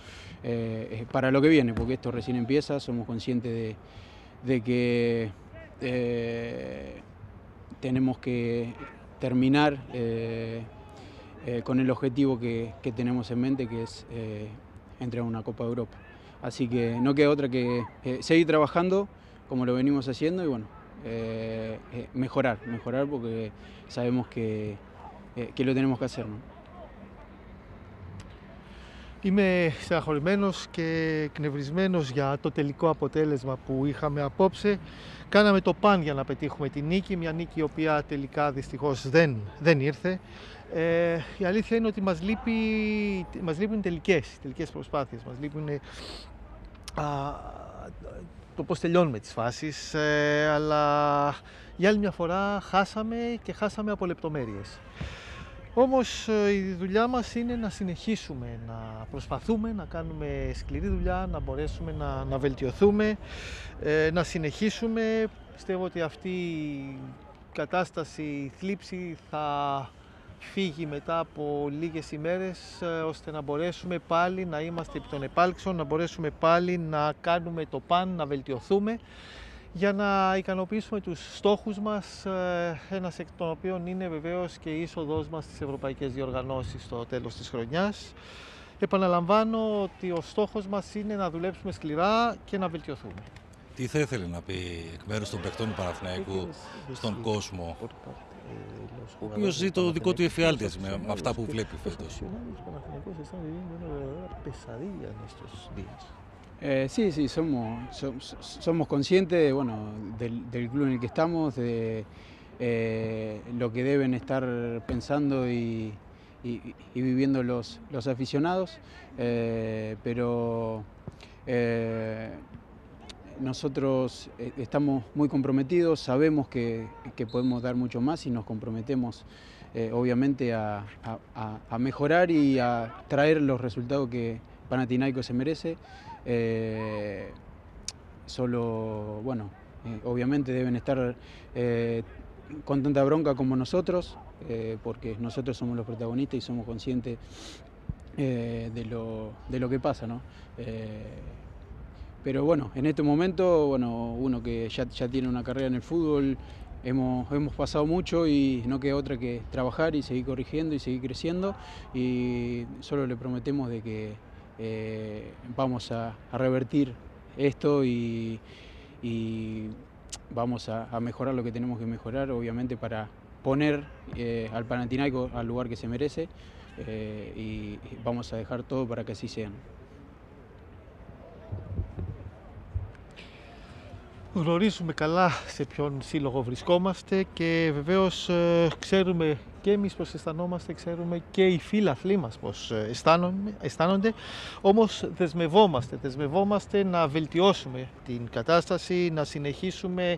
para lo que viene, porque esto recién empieza, somos conscientes de, que tenemos que terminar con el objetivo que, que tenemos en mente, que es entrar a una Copa de Europa. Así que no queda otra que seguir trabajando como lo venimos haciendo y bueno, eh, eh, mejorar, mejorar porque sabemos que, eh, que lo tenemos que hacer. ¿no? Είμαι στεναχωρημένος και εκνευρισμένος για το τελικό αποτέλεσμα που είχαμε απόψε. Κάναμε το παν για να πετύχουμε τη νίκη, μια νίκη η οποία τελικά δυστυχώς δεν, δεν ήρθε. Ε, η αλήθεια είναι ότι μας, λείπει, μας λείπουν οι τελικές, οι τελικές προσπάθειες, μας λείπουν α, το πώς τελειώνουμε τις φάσεις, ε, αλλά για άλλη μια φορά χάσαμε και χάσαμε από λεπτομέρειες. Όμως ε, η δουλειά μας είναι να συνεχίσουμε, να προσπαθούμε να κάνουμε σκληρή δουλειά, να μπορέσουμε να, να βελτιωθούμε, ε, να συνεχίσουμε. Πιστεύω ότι αυτή η κατάσταση, η θλίψη θα φύγει μετά από λίγες ημέρες ε, ώστε να μπορέσουμε πάλι να είμαστε επί των επάλξεων, να μπορέσουμε πάλι να κάνουμε το παν, να βελτιωθούμε για να ικανοποιήσουμε τους στόχους μας, ε, ένας εκ των οποίων είναι βεβαίως και η είσοδός μας στις ευρωπαϊκές διοργανώσεις στο τέλος της χρονιάς. Επαναλαμβάνω ότι ο στόχος μας είναι να δουλέψουμε σκληρά και να βελτιωθούμε. Τι θα ήθελε να πει εκ μέρους των παιχτών του Παναθηναϊκού στον κόσμο, ο οποίο ζει το δικό του εφιάλτη με, με αυτά που βλέπει φέτος. Eh, sí, sí, somos, somos conscientes bueno, del, del, club en el que estamos, de eh, lo que deben estar pensando y, y, y viviendo los, los aficionados, eh, pero eh, nosotros eh, estamos muy comprometidos, sabemos que, podemos dar mucho más y nos comprometemos eh, obviamente a, mejorar y a traer los resultados que Panathinaikos se merece. Eh, solo, bueno, obviamente deben estar con tanta bronca como nosotros, porque nosotros somos los protagonistas y somos conscientes de lo, de, lo, que pasa, ¿no? Pero bueno, en este momento, bueno, uno que ya, tiene una carrera en el fútbol, hemos, hemos, pasado mucho y no queda otra que trabajar y seguir corrigiendo y seguir creciendo y solo le prometemos de que eh, vamos a, revertir esto y, vamos a, mejorar lo que tenemos que mejorar, obviamente para poner eh, al Panathinaiko al lugar que se merece eh, y vamos a dejar todo para que así sean. Γνωρίζουμε καλά σε ποιον σύλλογο βρισκόμαστε και βεβαίως ε, ξέρουμε και εμείς πώς αισθανόμαστε, ξέρουμε και οι φίλαθλοί μας πώς ε, αισθάνονται, όμως δεσμευόμαστε, δεσμευόμαστε να βελτιώσουμε την κατάσταση, να συνεχίσουμε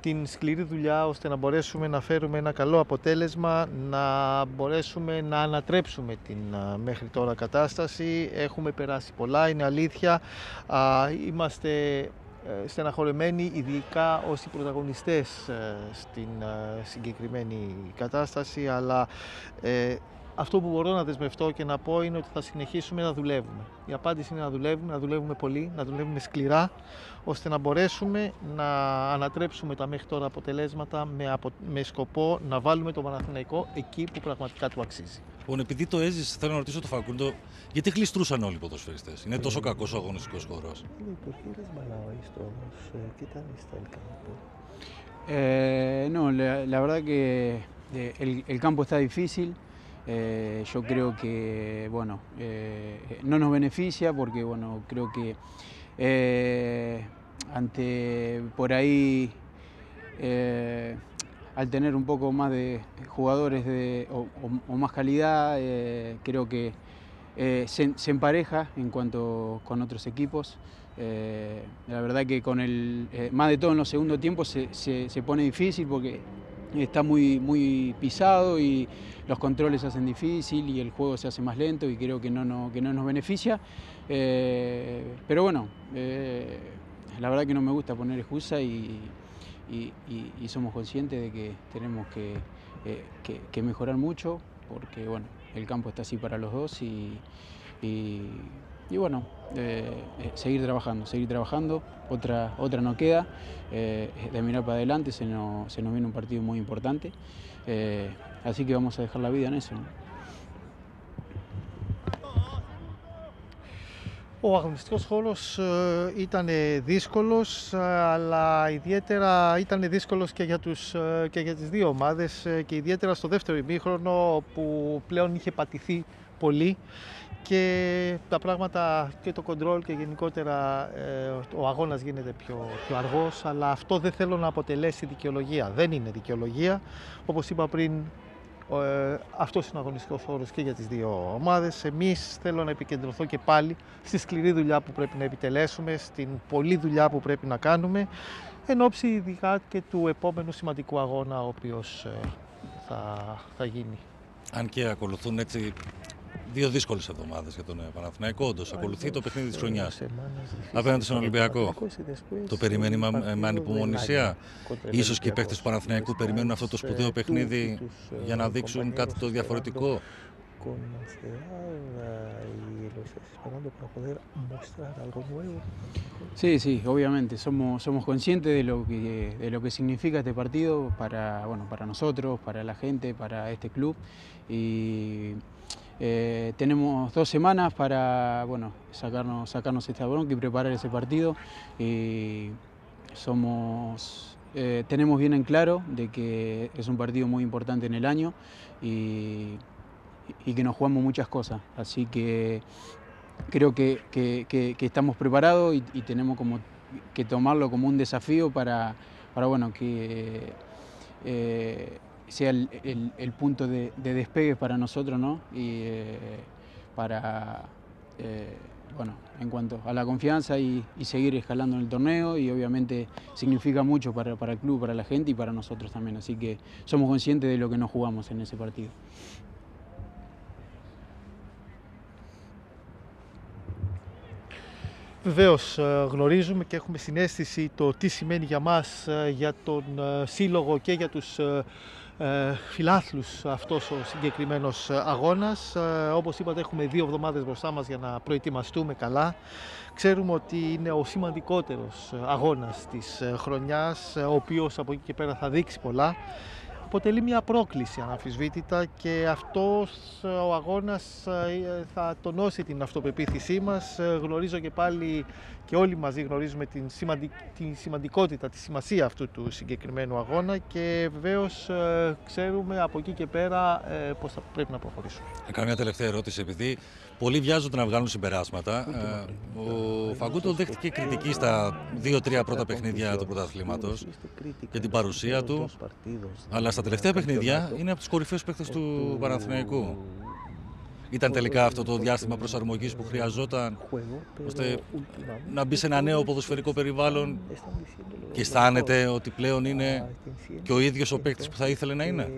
την σκληρή δουλειά ώστε να μπορέσουμε να φέρουμε ένα καλό αποτέλεσμα, να μπορέσουμε να ανατρέψουμε την μέχρι τώρα κατάσταση. Έχουμε περάσει πολλά, είναι αλήθεια. Είμαστε στεναχωρεμένοι ειδικά ως οι πρωταγωνιστές στην συγκεκριμένη κατάσταση αλλά ε, αυτό που μπορώ να δεσμευτώ και να πω είναι ότι θα συνεχίσουμε να δουλεύουμε. Η απάντηση είναι να δουλεύουμε, να δουλεύουμε πολύ, να δουλεύουμε σκληρά, ώστε να μπορέσουμε να ανατρέψουμε τα μέχρι τώρα αποτελέσματα με, απο... με σκοπό να βάλουμε το Παναθηναϊκό εκεί που πραγματικά του αξίζει. Λοιπόν, επειδή το έζησε, θέλω να ρωτήσω το Φακούντο, γιατί γλιστρούσαν όλοι οι ποδοσφαιριστές; Είναι τόσο κακός ο αγωνιστικός χώρο. Eh, no, la, la, verdad que el, el, campo está difícil. Eh, yo creo que bueno, eh, no nos beneficia porque bueno, creo que eh, ante por ahí al tener un poco más de jugadores de, o, más calidad, eh, creo que eh, se, empareja en cuanto con otros equipos. Eh, la verdad que con el, más de todo en los segundos tiempos se, se, se, pone difícil porque está muy, muy pisado y los controles se hacen difícil y el juego se hace más lento y creo que no, no, que no nos beneficia. pero bueno, la verdad que no me gusta poner excusa y, y, y, somos conscientes de que tenemos que, eh, que, mejorar mucho porque bueno, el campo está así para los dos y, y bueno, eh, seguir trabajando, seguir trabajando, otra, otra no queda, eh, de mirar para adelante se nos, se nos, viene un partido muy importante, así que vamos a dejar la vida en eso. Ο αγωνιστικός χώρος ε, ήταν δύσκολος, αλλά ιδιαίτερα ήταν δύσκολος και για, τους, ε, και για τις δύο ομάδες ε, και ιδιαίτερα στο δεύτερο ημίχρονο που πλέον είχε πατηθεί πολύ και τα πράγματα και το κοντρόλ και γενικότερα ο αγώνας γίνεται πιο, πιο αργός αλλά αυτό δεν θέλω να αποτελέσει δικαιολογία. Δεν είναι δικαιολογία. Όπως είπα πριν ε, αυτός είναι ο αγωνιστικός όρος και για τις δύο ομάδες. Εμείς θέλω να επικεντρωθώ και πάλι στη σκληρή δουλειά που πρέπει να επιτελέσουμε, στην πολλή δουλειά που πρέπει να κάνουμε, εν ώψη ειδικά και του επόμενου σημαντικού αγώνα, ο οποίος ε, θα, θα γίνει. αν και ακολουθούν έτσι δύο δύσκολες εβδομάδες για τον Παναθηναϊκό. Όντως, ακολουθεί το παιχνίδι της χρονιάς απέναντι στον Ολυμπιακό. Το περιμένει με ανυπομονησία. σω και οι παίκτες του Παναθηναϊκού περιμένουν αυτό το σπουδαίο παιχνίδι για να δείξουν κάτι το διαφορετικό. con ansiedad y lo estás esperando para poder mostrar algo nuevo? Sí, sí, obviamente. Somos, somos conscientes de lo, que, de lo que significa este partido para, bueno, para nosotros, para la gente, para este club. Y eh, tenemos dos semanas para bueno, sacarnos, sacarnos esta bronca y preparar ese partido. Y somos, eh, tenemos bien en claro de que es un partido muy importante en el año y, que nos jugamos muchas cosas. Así que creo que, estamos preparados y, tenemos como que tomarlo como un desafío para, para bueno, que eh, sea el, punto de, despegue para nosotros, ¿no? Y eh, para, eh, bueno, en cuanto a la confianza y, seguir escalando en el torneo y obviamente significa mucho para, para el club, para la gente y para nosotros también. Así que somos conscientes de lo que nos jugamos en ese partido. Βεβαίω γνωρίζουμε και έχουμε συνέστηση το τι σημαίνει για μας, για τον σύλλογο και για τους ε, φιλάθλους αυτός ο συγκεκριμένος ε, αγώνας. Ε, όπως είπατε έχουμε δύο εβδομάδες μπροστά μας για να προετοιμαστούμε καλά. Ξέρουμε ότι είναι ο σημαντικότερος αγώνας της χρονιάς, ο οποίος από εκεί και πέρα θα δείξει πολλά αποτελεί μια πρόκληση αναμφισβήτητα και αυτός ε, ο αγώνας ε, θα τονώσει την αυτοπεποίθησή μας. Ε, γνωρίζω και πάλι και όλοι μαζί γνωρίζουμε την, την σημαντικότητα, τη σημασία αυτού του συγκεκριμένου αγώνα και βεβαίως ξέρουμε από εκεί και πέρα πώς θα πρέπει να προχωρήσουμε. Κάνω μια τελευταία ερώτηση επειδή Πολλοί βιάζονται να βγάλουν συμπεράσματα. Ε, ο Φαγκούτο δέχτηκε κριτική στα δύο-τρία πρώτα παιχνίδια του πρωταθλήματος για την παρουσία του. Αλλά στα τελευταία παιχνίδια είναι από τους κορυφαίους παίκτες του Παναθηναϊκού. Ήταν τελικά αυτό το διάστημα προσαρμογής που χρειαζόταν ώστε να μπει σε ένα νέο ποδοσφαιρικό περιβάλλον και αισθάνεται ότι πλέον είναι και ο ίδιος ο παίκτης που θα ήθελε να είναι.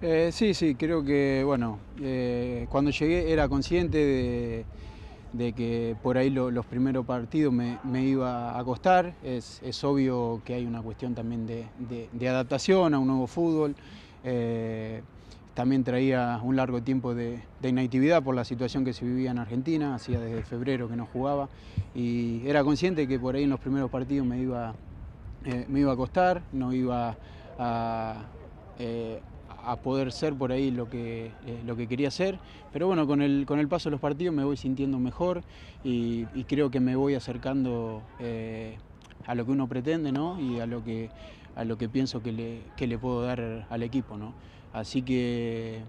Eh, sí, sí, creo que, bueno, eh, cuando llegué era consciente de, que por ahí los primeros partidos me, iba a costar. Es, obvio que hay una cuestión también de, adaptación a un nuevo fútbol. Eh, también traía un largo tiempo de, inactividad por la situación que se vivía en Argentina, hacía desde febrero que no jugaba y era consciente que por ahí en los primeros partidos me iba, me iba a costar, no iba a, a poder ser por ahí lo que, eh, lo que quería ser. Pero bueno, con el, con el paso de los partidos me voy sintiendo mejor y, creo que me voy acercando eh, a lo que uno pretende ¿no? y a lo que, a lo que pienso que le, que le puedo dar al equipo. ¿no? Así que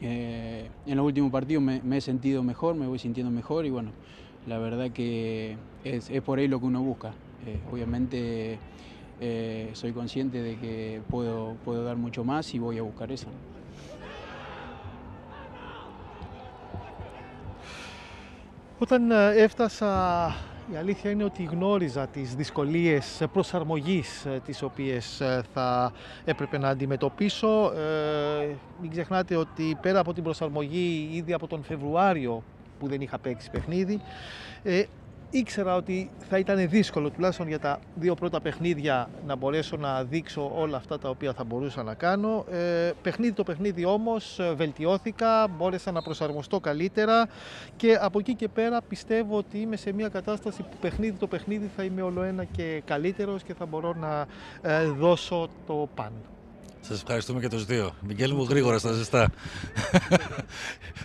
eh, en los últimos partidos me, he sentido mejor, me voy sintiendo mejor y bueno, la verdad que es, es por ahí lo que uno busca. obviamente eh, soy consciente de que puedo, puedo dar mucho más y voy a buscar eso. Όταν έφτασα, η αλήθεια είναι ότι γνώριζα τις δυσκολίες προσαρμογής τις οποίες θα έπρεπε να αντιμετωπίσω. Ε, μην ξεχνάτε ότι πέρα από την προσαρμογή ήδη από τον Φεβρουάριο που δεν είχα παίξει παιχνίδι, ε, ήξερα ότι θα ήταν δύσκολο τουλάχιστον για τα δύο πρώτα παιχνίδια να μπορέσω να δείξω όλα αυτά τα οποία θα μπορούσα να κάνω. Ε, παιχνίδι το παιχνίδι όμως ε, βελτιώθηκα, μπόρεσα να προσαρμοστώ καλύτερα και από εκεί και πέρα πιστεύω ότι είμαι σε μια κατάσταση που παιχνίδι το παιχνίδι θα είμαι όλο ένα και καλύτερος και θα μπορώ να ε, δώσω το πάνω. Σας ευχαριστούμε και τους δύο. Μικέλ μου γρήγορα στα ζεστά.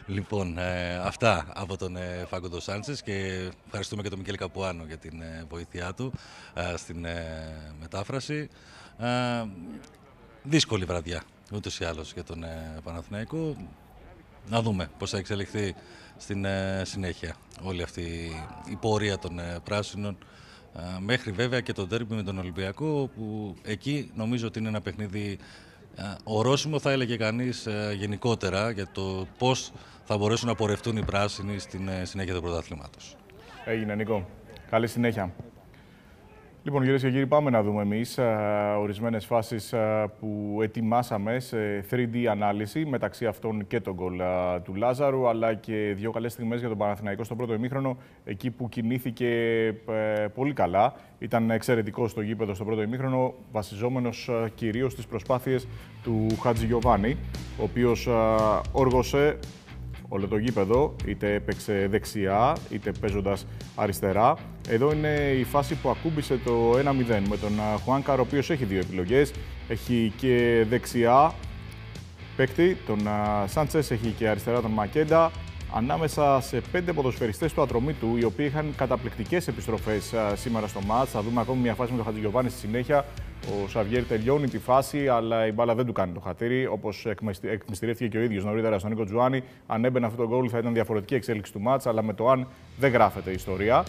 λοιπόν, ε, αυτά από τον ε, Φάγκο Σάντσες και ευχαριστούμε και τον Μικέλ Καπουάνο για την ε, βοήθειά του ε, στην μετάφραση. δύσκολη βραδιά ούτως ή άλλως για τον Παναθηναϊκό. Να δούμε πώς θα εξελιχθεί στην συνέχεια όλη αυτή η πορεία των πράσινων μέχρι βέβαια και το τέρμι με τον Ολυμπιακό που εκεί νομίζω ότι είναι ένα παιχνίδι ορόσημο θα έλεγε κανείς ε, γενικότερα για το πώς θα μπορέσουν να πορευτούν οι πράσινοι στην ε, συνέχεια του πρωταθλήματος. Έγινε Νίκο. Καλή συνέχεια. Λοιπόν, κυρίες και κύριοι, πάμε να δούμε εμείς ορισμένες φάσεις που ετοιμάσαμε σε 3D ανάλυση μεταξύ αυτών και τον γκολ του Λάζαρου, αλλά και δύο καλές στιγμές για τον Παναθηναϊκό στο πρώτο ημίχρονο, εκεί που κινήθηκε ε, πολύ καλά. Ήταν εξαιρετικό στο γήπεδο στο πρώτο ημίχρονο, βασιζόμενος κυρίως στις προσπάθειες του Χατζη Γιωβάνη, ο οποίος όργωσε όλο το γήπεδο, είτε έπαιξε δεξιά, είτε παίζοντας αριστερά. Εδώ είναι η φάση που ακούμπησε το 1-0 με τον Χουάνκαρ, ο οποίος έχει δύο επιλογές. Έχει και δεξιά παίκτη, τον Σάντσες, έχει και αριστερά τον Μακέντα. Ανάμεσα σε πέντε ποδοσφαιριστές του ατρωμίτου, οι οποίοι είχαν καταπληκτικές επιστροφές σήμερα στο μάτς. Θα δούμε ακόμη μια φάση με τον Χατζηγιοβάνη στη συνέχεια. Ο Σαβιέρ τελειώνει τη φάση, αλλά η μπάλα δεν του κάνει το χατήρι. Όπως εκμυστηρεύτηκε και ο ίδιος νωρίτερα στον Νίκο Τζουάνι. Αν έμπαινε αυτό το γκολ, θα ήταν διαφορετική εξέλιξη του μάτσα, αλλά με το αν δεν γράφεται η ιστορία.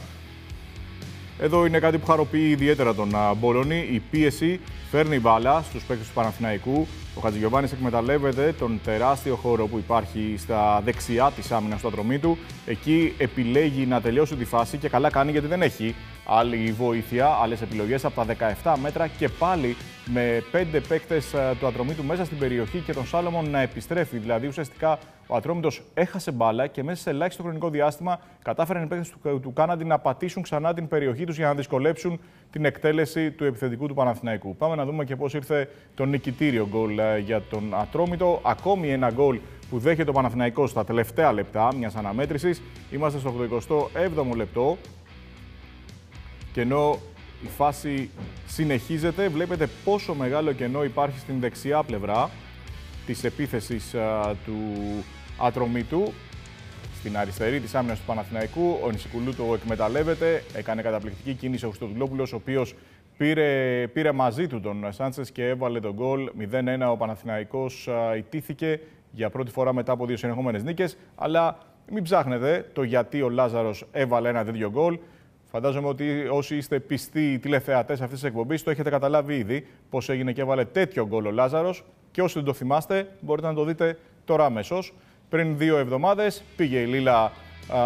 Εδώ είναι κάτι που χαροποιεί ιδιαίτερα τον Μπόλωνη. Η πίεση φέρνει μπάλα στους παίκτες του Παναθηναϊκού. Ο Χατζηγιοβάνης εκμεταλλεύεται τον τεράστιο χώρο που υπάρχει στα δεξιά της άμυνας του ατρωμί του. Εκεί επιλέγει να τελειώσει τη φάση και καλά κάνει γιατί δεν έχει άλλη βοήθεια, άλλες επιλογές από τα 17 μέτρα και πάλι με πέντε παίκτες ε, του Ατρομήτου μέσα στην περιοχή και τον Σάλομον να επιστρέφει. Δηλαδή, ουσιαστικά ο Ατρόμητος έχασε μπάλα και μέσα σε ελάχιστο χρονικό διάστημα κατάφεραν οι παίκτες του, του Κάναντι να πατήσουν ξανά την περιοχή τους για να δυσκολέψουν την εκτέλεση του επιθετικού του Παναθηναϊκού. Πάμε να δούμε και πώς ήρθε το νικητήριο γκολ ε, για τον Ατρόμητο. Ακόμη ένα γκολ που δέχεται ο Παναθηναϊκός στα τελευταία λεπτά μιας αναμέτρησης. Είμαστε στο 87ο λεπτό. Και ενώ η φάση συνεχίζεται, βλέπετε πόσο μεγάλο κενό υπάρχει στην δεξιά πλευρά της επίθεσης του Ατρομήτου. Στην αριστερή της άμυνας του Παναθηναϊκού, ο Νησικουλού το εκμεταλλεύεται, έκανε καταπληκτική κίνηση ο Χριστοδουλόπουλος, ο οποίος πήρε, πήρε μαζί του τον Σάντσες και έβαλε τον γκολ. 0-1 ο Παναθηναϊκός ιτήθηκε για πρώτη φορά μετά από δύο συνεχόμενες νίκες, αλλά μην ψάχνετε το γιατί ο Λάζαρος έβαλε ένα τέτοιο γκολ. Φαντάζομαι ότι όσοι είστε πιστοί τηλεθεατές αυτής της εκπομπής το έχετε καταλάβει ήδη πώς έγινε και έβαλε τέτοιο γκολ ο Λάζαρος. Και όσοι δεν το θυμάστε, μπορείτε να το δείτε τώρα αμέσως. Πριν δύο εβδομάδες πήγε η Λίλα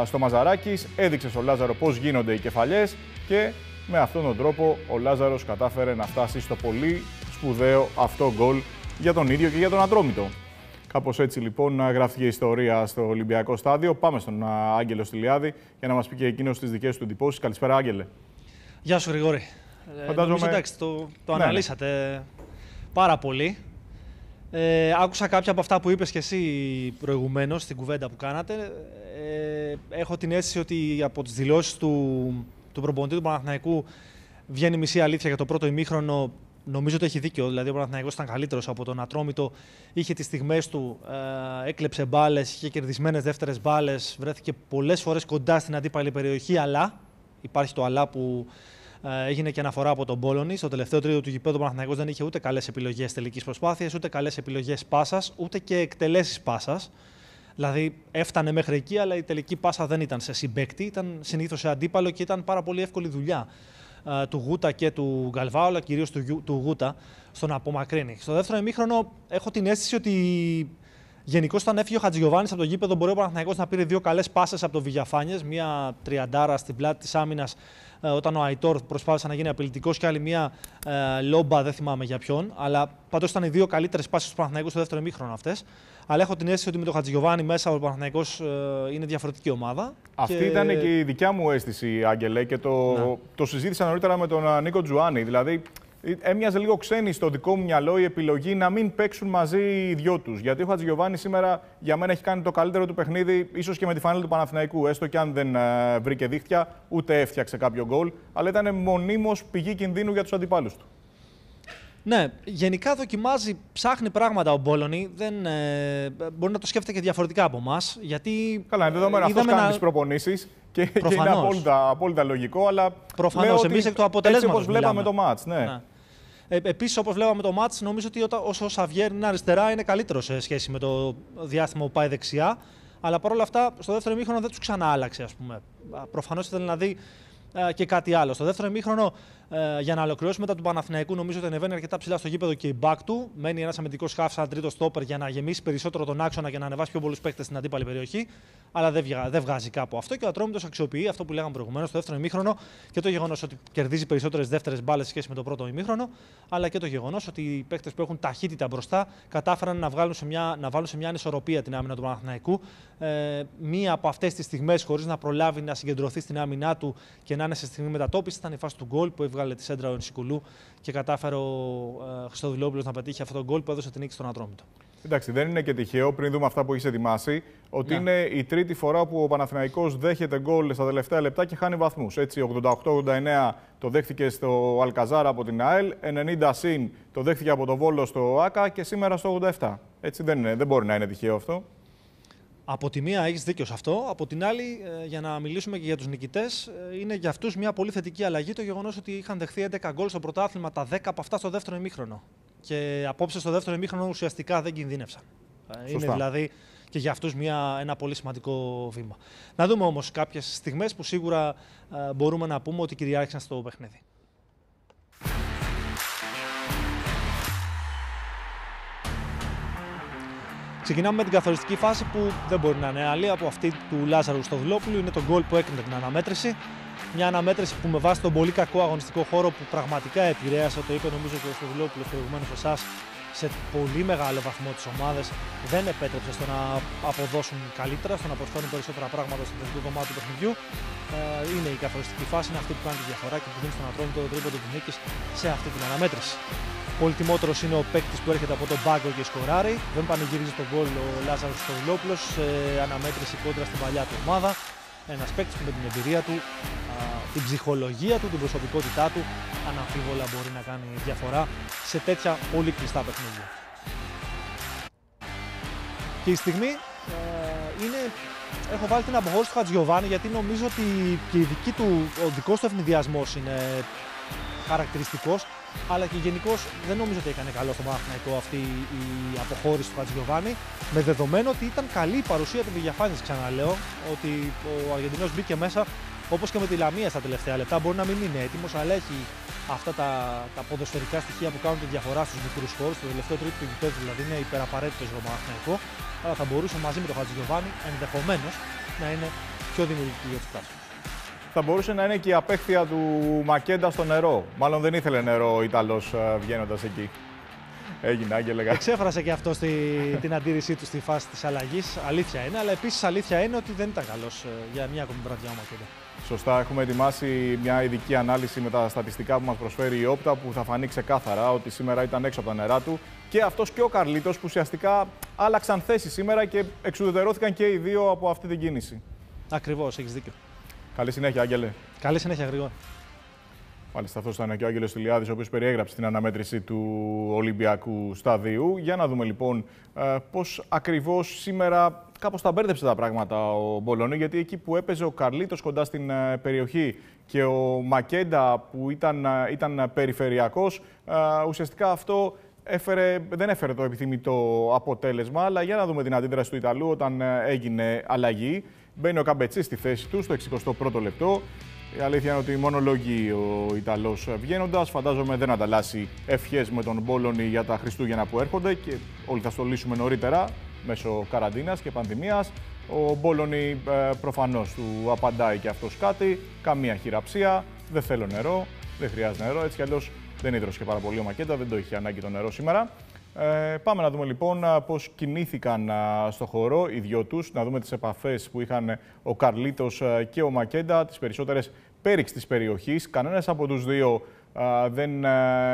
στο Μαζαράκι, έδειξε στον Λάζαρο πώς γίνονται οι κεφαλιές και με αυτόν τον τρόπο ο Λάζαρος κατάφερε να φτάσει στο πολύ σπουδαίο αυτό γκολ για τον ίδιο και για τον Αντρόμητο. Κάπως έτσι λοιπόν γράφτηκε η ιστορία στο Ολυμπιακό Στάδιο. Πάμε στον Άγγελο Στυλιάδη για να μας πει και εκείνος τις δικές του εντυπώσεις. Καλησπέρα, Άγγελε. Γεια σου, Γρηγόρη. Ε, Φαντάζομαι... Νομίζω, εντάξει, το, το ναι, ναι. αναλύσατε πάρα πολύ. Ε, άκουσα κάποια από αυτά που είπες και εσύ προηγουμένως στην κουβέντα που κάνατε. Ε, έχω την αίσθηση ότι από τις δηλώσεις του, του προπονητή του Παναθηναϊκού βγαίνει μισή αλήθεια για το πρώτο ημίχρονο Νομίζω ότι έχει δίκιο. Δηλαδή, ο Παναθηναϊκός ήταν καλύτερος από τον Ατρόμητο. Είχε τις στιγμές του, ε, έκλεψε μπάλες, είχε κερδισμένες δεύτερες μπάλες, βρέθηκε πολλές φορές κοντά στην αντίπαλη περιοχή. Αλλά υπάρχει το αλλά που ε, έγινε και αναφορά από τον Πόλωνη. Στο τελευταίο τρίτο του γηπέδου, ο Παναθηναϊκός δεν είχε ούτε καλές επιλογές τελικής προσπάθειας, ούτε καλές επιλογές πάσας, ούτε και εκτελέσεις πάσας. Δηλαδή έφτανε μέχρι εκεί, αλλά η τελική πάσα δεν ήταν σε συμπέκτη, ήταν συνήθως σε αντίπαλο και ήταν πάρα πολύ εύκολη δουλειά του Γούτα και του Γκαλβάου, αλλά κυρίως του, του Γούτα, στον απομακρύνει. Στο δεύτερο ημίχρονο έχω την αίσθηση ότι γενικώς όταν έφυγε ο Χατζηγιοβάνης από το γήπεδο, μπορεί ο Παναθηναϊκός να πήρε δύο καλές πάσες από το Βηγιαφάνιες, μία τριαντάρα στην πλάτη της άμυνας ε, όταν ο Αϊτόρ προσπάθησε να γίνει απειλητικός και άλλη μία ε, λόμπα, δεν θυμάμαι για ποιον. Αλλά πάντως ήταν οι δύο καλύτερες πάσει του Παναθηναϊκού στο δεύτερο ημίχρονο αυτές. Αλλά έχω την αίσθηση ότι με τον Χατζηγιοβάνη μέσα ο Παναθυναϊκό ε, είναι διαφορετική ομάδα. Αυτή και... ήταν και η δικιά μου αίσθηση, Άγγελε, και το, ναι. το συζήτησα νωρίτερα με τον ε, Νίκο Τζουάνι. Δηλαδή, ε, έμοιαζε λίγο ξένη στο δικό μου μυαλό η επιλογή να μην παίξουν μαζί οι δυο τους. Γιατί ο Χατζηγιοβάνη σήμερα για μένα έχει κάνει το καλύτερο του παιχνίδι, ίσως και με τη φανέλα του Παναθηναϊκού. Έστω και αν δεν βρήκε δίχτυα, ούτε έφτιαξε κάποιο γκολ. Αλλά ήταν μονίμως πηγή κινδύνου για τους αντιπάλους του. Ναι, γενικά δοκιμάζει, ψάχνει πράγματα ο Μπόλωνη. Δεν, ε, μπορεί να το σκέφτεται και διαφορετικά από εμάς. Γιατί. Καλά, είναι δεδομένο αυτός κάνει να... τι προπονήσεις και, και, είναι απόλυτα, απόλυτα λογικό. Αλλά Προφανώς. Εμείς εκ του αποτελέσματος. Όπως βλέπαμε το μάτς. Ναι. ναι. Ε, Επίσης, όπως βλέπαμε το μάτς, νομίζω ότι όσο ο Σαβιέρ είναι αριστερά, είναι καλύτερος σε σχέση με το διάστημα που πάει δεξιά. Αλλά παρόλα αυτά, στο δεύτερο μήχρονο δεν τους ξανά άλλαξε, ας πούμε. Προφανώς ήθελε να δει ε, και κάτι άλλο. Στο δεύτερο ημίχρονο, ε, για να ολοκληρώσουμε μετά του Παναθηναϊκού, νομίζω ότι ανεβαίνει αρκετά ψηλά στο γήπεδο και η back του. Μένει ένας αμυντικός χάφς, σαν τρίτο στόπερ για να γεμίσει περισσότερο τον άξονα και να ανεβάσει πιο πολλούς παίκτες στην αντίπαλη περιοχή. Αλλά δεν, βγα, δεν βγάζει κάπου αυτό και ο Ατρόμητος αξιοποιεί αυτό που λέγαμε προηγουμένως στο δεύτερο ημίχρονο και το γεγονός ότι κερδίζει περισσότερες δεύτερες μπάλες σχέση με το πρώτο ημίχρονο, αλλά και το γεγονός ότι οι παίκτες που έχουν ταχύτητα μπροστά κατάφεραν να, βγάλουν σε μια, να βάλουν σε μια ανισορροπία την άμυνα του Παναθηναϊκού. Ε, μία από αυτές τις στιγμές, χωρίς να προλάβει να συγκεντρωθεί στην άμυνά του και να είναι σε στιγμή μετατόπισης, ήταν η φάση του γκολ που έβγαλε τη σέντρα ο Ενσικουλού και κατάφερε ο ε, Χριστοδηλόπουλος να πετύχει αυτό το γκολ που έδωσε την νίκη στον Ατρόμητο. Εντάξει, δεν είναι και τυχαίο, πριν δούμε αυτά που έχεις ετοιμάσει, ότι ναι. είναι η τρίτη φορά που ο Παναθηναϊκός δέχεται γκολ στα τελευταία λεπτά και χάνει βαθμούς. Έτσι, 88-89 το δέχτηκε στο Αλκαζάρα από την ΑΕΛ, 90 συν το δέχτηκε από το Βόλο στο ΑΚΑ και σήμερα στο 87. Έτσι δεν, είναι, δεν μπορεί να είναι τυχαίο αυτό. Από τη μία έχεις δίκιο σε αυτό. Από την άλλη, ε, για να μιλήσουμε και για τους νικητές, ε, είναι για αυτούς μια πολύ θετική αλλαγή το γεγονός ότι είχαν δεχθεί 11 γκολ στο πρωτάθλημα, τα 10 από αυτά στο δεύτερο ημίχρονο. Και απόψε στο δεύτερο ημίχρονο ουσιαστικά δεν κινδύνευσαν. Ε, είναι δηλαδή και για αυτούς μια, ένα πολύ σημαντικό βήμα. Να δούμε όμως κάποιες στιγμές που σίγουρα μπορούμε να πούμε ότι κυριάρχησαν στο παιχνίδι. Ξεκινάμε με την καθοριστική φάση που δεν μπορεί να είναι άλλη από αυτή του Λάζαρου στο Δουλόπουλου. Είναι το γκολ που έκανε την αναμέτρηση. Μια αναμέτρηση που με βάση τον πολύ κακό αγωνιστικό χώρο που πραγματικά επηρέασε, το είπε νομίζω και ο Στοδουλόπουλος προηγουμένως εσάς, σε πολύ μεγάλο βαθμό τις ομάδες, δεν επέτρεψε στο να αποδώσουν καλύτερα, στο να προσφέρουν περισσότερα πράγματα στο τελικό κομμάτι του παιχνιδιού. Ε, είναι η καθοριστική φάση, είναι αυτή που κάνει τη διαφορά και που δίνει στον Ατρόμητο το τρίποντο της νίκης σε αυτή την αναμέτρηση. Πολυτιμότερο είναι ο παίκτης που έρχεται από τον πάγκο και σκοράρει. Δεν πανηγυρίζει τον γκολ ο Λάζαρος Στοδουλόπουλο σε αναμέτρηση κόντρα στην παλιά του ομάδα. Ένας παίκτης που με την εμπειρία του, την ψυχολογία του, την προσωπικότητά του, αναμφίβολα μπορεί να κάνει διαφορά σε τέτοια πολύ κλειστά παιχνίδια. Και η στιγμή ε, είναι. Έχω βάλει την αποχώρηση του Χατζιωβάνη γιατί νομίζω ότι και η δική του, ο δικός του ευνηδιασμός είναι χαρακτηριστικός αλλά και γενικώς δεν νομίζω ότι έκανε καλό στο Παναθηναϊκό αυτή η αποχώρηση του Χατζηγιοβάνη. Με δεδομένο ότι ήταν καλή η παρουσία του Βηγιαφάνης, ξαναλέω, ότι ο Αργεντινός μπήκε μέσα όπως και με τη Λαμία στα τελευταία λεπτά. Μπορεί να μην είναι έτοιμος, αλλά έχει αυτά τα, τα ποδοσφαιρικά στοιχεία που κάνουν τη διαφορά στους μικρούς χώρους. Το τελευταίο τρίτο του γηπέδου δηλαδή είναι υπεραπαραίτητος για τον Παναθηναϊκό. Αλλά θα μπορούσε μαζί με τον Χατζηγιοβάνη ενδεχομένως να είναι πιο δημιουργική για τους πράσινους θα μπορούσε να είναι και η απέχθεια του Μακέντα στο νερό. Μάλλον δεν ήθελε νερό ο Ιταλός ε, βγαίνοντας εκεί. Έγινε, Άγγελε. Εξέφρασε και αυτό στη, την αντίρρησή του στη φάση της αλλαγής. Αλήθεια είναι, αλλά επίσης αλήθεια είναι ότι δεν ήταν καλός ε, για μια ακόμη βραδιά ο Μακέντα. Σωστά, έχουμε ετοιμάσει μια ειδική ανάλυση με τα στατιστικά που μας προσφέρει η Όπτα που θα φανεί ξεκάθαρα ότι σήμερα ήταν έξω από τα νερά του και αυτός και ο Καρλίτος που ουσιαστικά άλλαξαν θέση σήμερα και εξουδετερώθηκαν και οι δύο από αυτή την κίνηση. Ακριβώς, έχεις δίκιο. Καλή συνέχεια, Άγγελε. Καλή συνέχεια, Γρηγόρη. Μάλιστα, αυτός ήταν και ο Άγγελος Τηλιάδη, ο οποίος περιέγραψε την αναμέτρηση του Ολυμπιακού Σταδίου. Για να δούμε λοιπόν ε, πώς ακριβώς σήμερα κάπως τα μπέρδεψε τα πράγματα ο Μπολόνι, γιατί εκεί που έπαιζε ο Καρλίτος κοντά στην ε, περιοχή και ο Μακέντα που ήταν, ε, ήταν περιφερειακός, ουσιαστικά αυτό έφερε, δεν έφερε το επιθυμητό αποτέλεσμα. Αλλά για να δούμε την αντίδραση του Ιταλού όταν έγινε αλλαγή. Μπαίνει ο Καμπετσί στη θέση του στο 61ο λεπτό. Η αλήθεια είναι ότι μόνο λόγοι ο Ιταλός βγαίνοντας. Φαντάζομαι δεν ανταλλάσσει ευχές με τον Μπόλωνη για τα Χριστούγεννα που έρχονται και όλοι θα στολίσουμε νωρίτερα μέσω καραντίνας και πανδημίας. Ο Μπόλωνη ε, προφανώς του απαντάει και αυτός κάτι. Καμία χειραψία. Δεν θέλω νερό. Δεν χρειάζεται νερό. Έτσι κι αλλιώς δεν ίδρωσε και πάρα πολύ ο Μακέντα. Δεν το είχε ανάγκη το νερό σήμερα. Ε, πάμε να δούμε λοιπόν πώς κινήθηκαν στο χώρο οι δυο τους, να δούμε τις επαφές που είχαν ο Καρλίτος και ο Μακέντα, τις περισσότερες πέριξ της περιοχής. Κανένας από τους δύο δεν,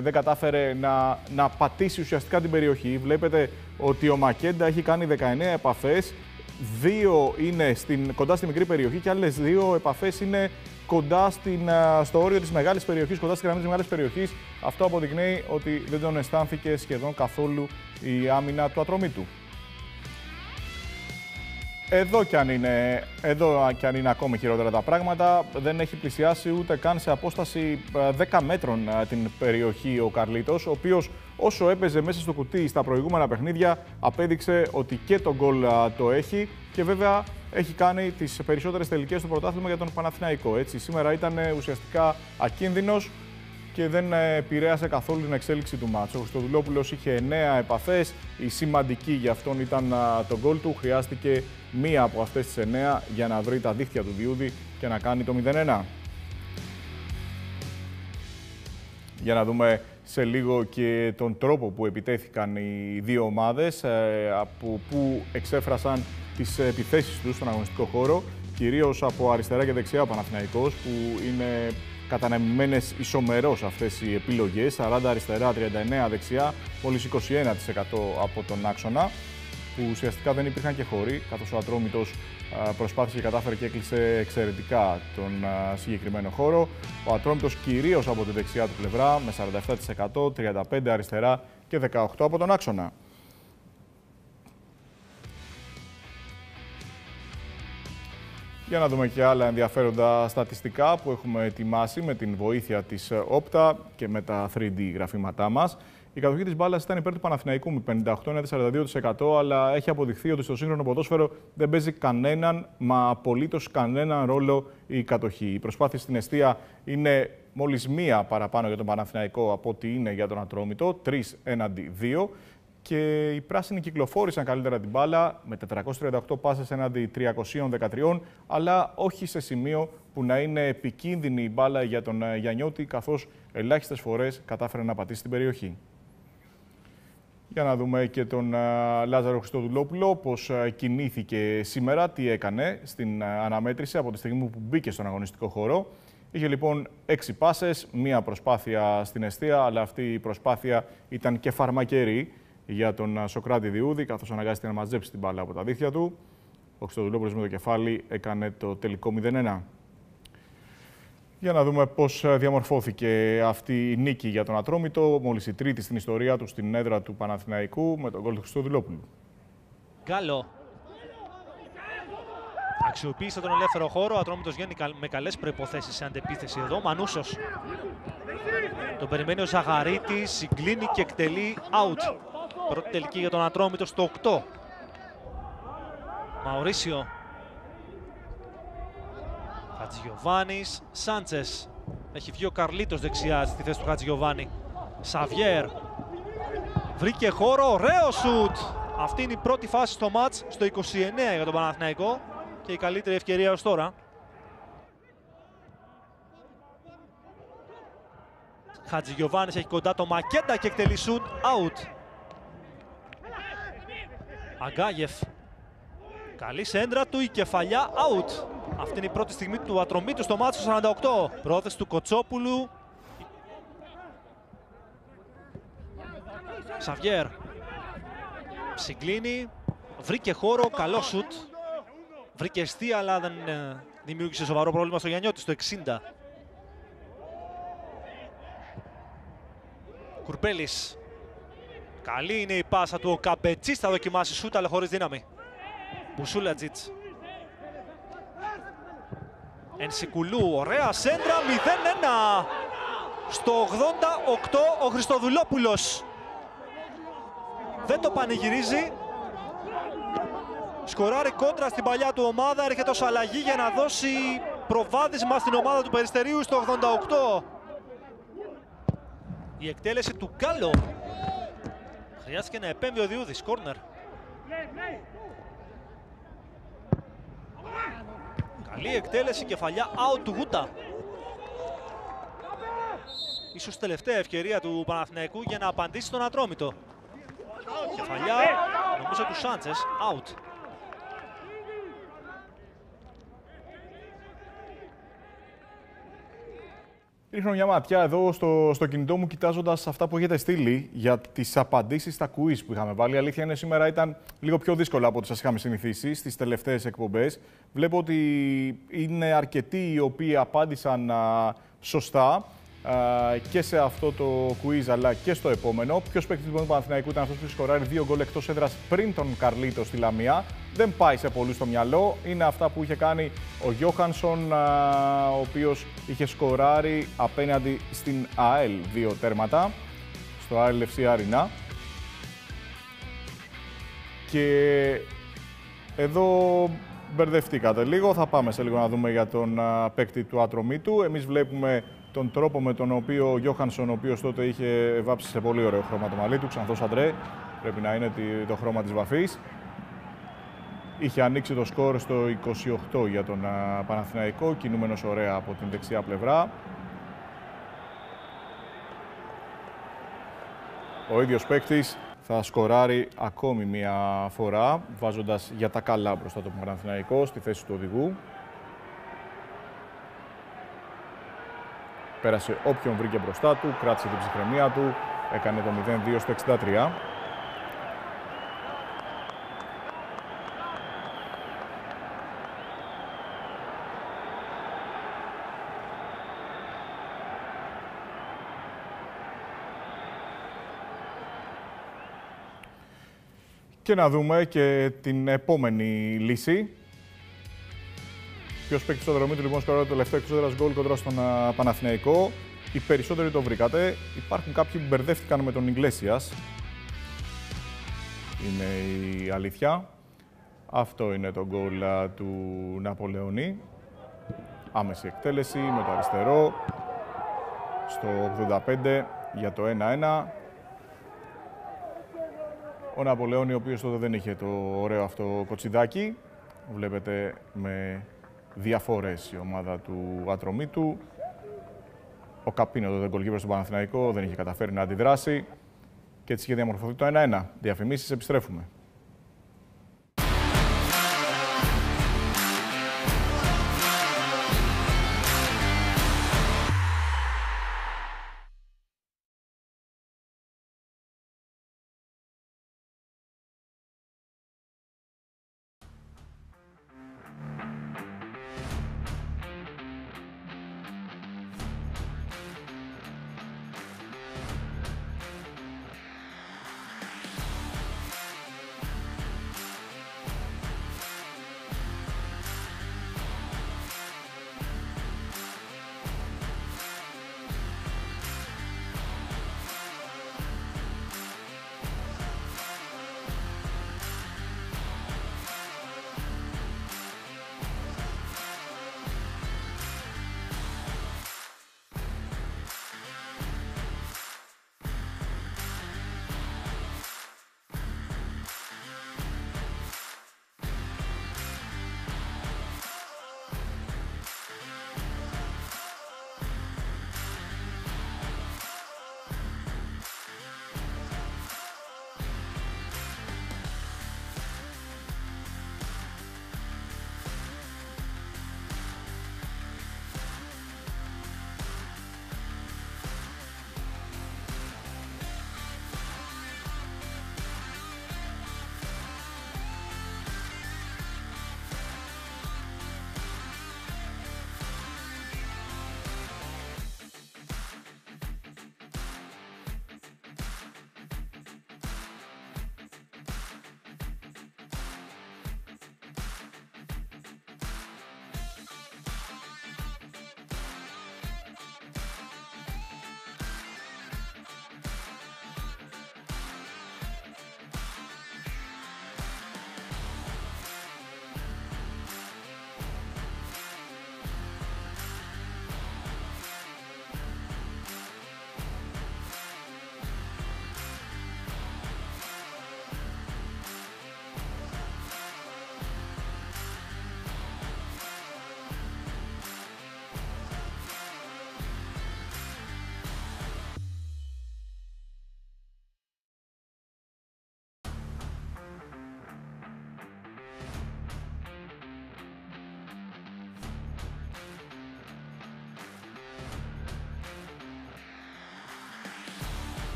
δεν κατάφερε να, να πατήσει ουσιαστικά την περιοχή. Βλέπετε ότι ο Μακέντα έχει κάνει 19 επαφές, δύο είναι στην, κοντά στη μικρή περιοχή και άλλες δύο επαφές είναι κοντά στην, στο όριο της μεγάλης περιοχής, κοντά στη γραμμή της μεγάλης περιοχής. Αυτό αποδεικνύει ότι δεν τον αισθάνθηκε σχεδόν καθόλου η άμυνα του ατρωμίτου. Εδώ κι, αν είναι, εδώ κι αν είναι ακόμη χειρότερα τα πράγματα, δεν έχει πλησιάσει ούτε καν σε απόσταση 10 μέτρων την περιοχή ο Καρλίτος, ο οποίος όσο έπαιζε μέσα στο κουτί στα προηγούμενα παιχνίδια, απέδειξε ότι και τον γκολ το έχει και βέβαια έχει κάνει τις περισσότερες τελικές στο πρωτάθλημα για τον Παναθηναϊκό. Έτσι, σήμερα ήταν ουσιαστικά ακίνδυνος και δεν επηρέασε καθόλου την εξέλιξη του μάτσου. Ο Χριστοδουλόπουλος είχε 9 επαφές. Η σημαντική για αυτόν ήταν το γκολ του. Χρειάστηκε μία από αυτές τις 9 για να βρει τα δίχτυα του Διούδη και να κάνει το 0-1. Για να δούμε σε λίγο και τον τρόπο που επιτέθηκαν οι δύο ομάδες, ε, από που εξέφρασαν τις επιθέσεις τους στον αγωνιστικό χώρο, κυρίως από αριστερά και δεξιά ο Παναθηναϊκός, που είναι κατανεμημένες ισομερώς αυτές οι επιλογές, 40 αριστερά, 39 δεξιά, μόλις 21% από τον άξονα, που ουσιαστικά δεν υπήρχαν και χώροι, καθώς ο Ατρόμητος προσπάθησε και κατάφερε και έκλεισε εξαιρετικά τον συγκεκριμένο χώρο. Ο Ατρόμητος κυρίως από τη δεξιά του πλευρά, με 47%, 35 αριστερά και 18 από τον άξονα. Για να δούμε και άλλα ενδιαφέροντα στατιστικά που έχουμε ετοιμάσει με την βοήθεια της Όπτα και με τα 3D γραφήματά μας. Η κατοχή της μπάλας ήταν υπέρ του Παναθηναϊκού με 58-42%, αλλά έχει αποδειχθεί ότι στο σύγχρονο ποδόσφαιρο δεν παίζει κανέναν, μα απολύτως κανέναν ρόλο η κατοχή. Η προσπάθεια στην αιστεία είναι μόλις μία παραπάνω για τον Παναθηναϊκό από ό,τι είναι για τον Ατρόμητο, 3 έναντι 2 και οι πράσινοι κυκλοφόρησαν καλύτερα την μπάλα με 438 πάσες έναντι 313, αλλά όχι σε σημείο που να είναι επικίνδυνη η μπάλα για τον ε, Γιαννιώτη, καθώς ελάχιστες φορές κατάφερε να πατήσει την περιοχή. Για να δούμε και τον ε, Λάζαρο Χριστοδουλόπουλο, πώς ε, κινήθηκε σήμερα, τι έκανε στην αναμέτρηση από τη στιγμή που μπήκε στον αγωνιστικό χώρο. Είχε λοιπόν έξι πάσες, μία προσπάθεια στην αιστεία, αλλά αυτή η προσπάθεια ήταν και φαρμακερή για τον Σοκράτη Διούδη, καθώς αναγκάστηκε να μαζέψει την μπάλα από τα δίχτυα του. Ο Χριστοδουλόπουλος με το κεφάλι έκανε το τελικό 0-1. Για να δούμε πώς διαμορφώθηκε αυτή η νίκη για τον Ατρόμητο, μόλις η τρίτη στην ιστορία του στην έδρα του Παναθηναϊκού με τον γκολ του Χριστοδουλόπουλου. Γκάλο. Αξιοποίησε τον ελεύθερο χώρο. Ο Ατρόμητος βγαίνει με καλές προϋποθέσεις σε αντεπίθεση εδώ. Μανούσος. Τον περιμένει ο Ζαγαρίτης, συγκλίνει και εκτελεί out. Πρώτη τελική για τον Ατρόμητος στο 8. Μαουρίσιο. Χατζηγιοβάνης, Σάντσες. Έχει βγει ο Καρλίτος δεξιά στη θέση του Χατζηγιοβάνη. Σαβιέρ. Βρήκε χώρο, ωραίο σουτ. Αυτή είναι η πρώτη φάση στο μάτς, στο 29 για τον Παναθηναϊκό και η καλύτερη ευκαιρία ως τώρα. Χατζηγιοβάνης έχει κοντά το Μακέντα και εκτελεί σουτ, out. Αγκάγεφ. Καλή σέντρα του, η κεφαλιά out. Αυτή είναι η πρώτη στιγμή του ατρωμίτου στο μάτσο 48. Πρόθεση του Κοτσόπουλου. Σαβιέρ. Συγκλίνει. Βρήκε χώρο, καλό σουτ. Βρήκε αιστεία, αλλά δεν ε, δημιούργησε σοβαρό πρόβλημα στο Γιαννιώτη στο 60. Κουρπέλης Καλή είναι η πάσα του. Ο Καμπετσής θα δοκιμάσει σούτ, αλλά χωρίς δύναμη. Μπουσούλατζιτς. Ενσικουλού, ωραία σέντρα, 0-1. Στο 88 ο Χριστοδουλόπουλος. Δεν το πανηγυρίζει. Σκοράρει κόντρα στην παλιά του ομάδα, έρχεται ως αλλαγή για να δώσει προβάδισμα στην ομάδα του Περιστερίου στο 88. Η εκτέλεση του Γκάλο Χρειάστηκε να επέμβει ο Διούδης, κόρνερ. Καλή εκτέλεση, κεφαλιά, out του Γούτα. Ίσως τελευταία ευκαιρία του Παναθηναϊκού για να απαντήσει στον Ατρόμητο. Κεφαλιά, νομίζω του Σάντσες, out. Ρίχνω μια ματιά εδώ στο, στο κινητό μου κοιτάζοντας αυτά που έχετε στείλει για τις απαντήσεις στα quiz που είχαμε βάλει. Η αλήθεια είναι σήμερα ήταν λίγο πιο δύσκολα από ό,τι σας είχαμε συνηθίσει στις τελευταίες εκπομπές. Βλέπω ότι είναι αρκετοί οι οποίοι απάντησαν α, σωστά. Και σε αυτό το quiz αλλά και στο επόμενο. Ποιος παίκτης του Παναθηναϊκού ήταν αυτός που σκοράρει δύο γκολ εκτός έδρας πριν τον Καρλίτο στη Λαμία. Δεν πάει σε πολύ στο μυαλό. Είναι αυτά που είχε κάνει ο Γιώχανσον, ο οποίος είχε σκοράρει απέναντι στην ΑΕΛ δύο τέρματα στο ΑΕΛ FC Άρινα. Και εδώ μπερδευτήκατε λίγο. Θα πάμε σε λίγο να δούμε για τον παίκτη του άτρωμί του. Εμείς βλέπουμε τον τρόπο με τον οποίο ο Γιώχανσον, ο οποίος τότε είχε βάψει σε πολύ ωραίο χρώμα το μαλλί του, ξανθός αντρέ, πρέπει να είναι το χρώμα της βαφής. Είχε ανοίξει το σκορ στο 28 για τον Παναθηναϊκό, κινούμενος ωραία από την δεξιά πλευρά. Ο ίδιος παίκτης θα σκοράρει ακόμη μία φορά, βάζοντας για τα καλά μπροστά το Παναθηναϊκό στη θέση του οδηγού. Πέρασε όποιον βρήκε μπροστά του, κράτησε την ψυχραιμία του, έκανε το 0-2 στο 63. Και να δούμε και την επόμενη λύση. Ποιος παίκτη στο δρομί του λοιπόν σκοράρει το τελευταίο εξόδερα γκολ κοντρά στον Παναθηναϊκό. Οι περισσότεροι το βρήκατε. Υπάρχουν κάποιοι που μπερδεύτηκαν με τον Ιγκλέσιας. Είναι η αλήθεια. Αυτό είναι το γκολ του Ναπολεονί. Άμεση εκτέλεση με το αριστερό. Στο 85 για το 1-1. Ο Ναπολεόνι, ο οποίος τότε δεν είχε το ωραίο αυτό κοτσιδάκι. Βλέπετε με διαφορές η ομάδα του Ατρωμίτου. Ο Καπίνο, το γκολκίπερ στον Παναθηναϊκό, δεν είχε καταφέρει να αντιδράσει και έτσι είχε διαμορφωθεί το 1-1. Διαφημίσεις, επιστρέφουμε.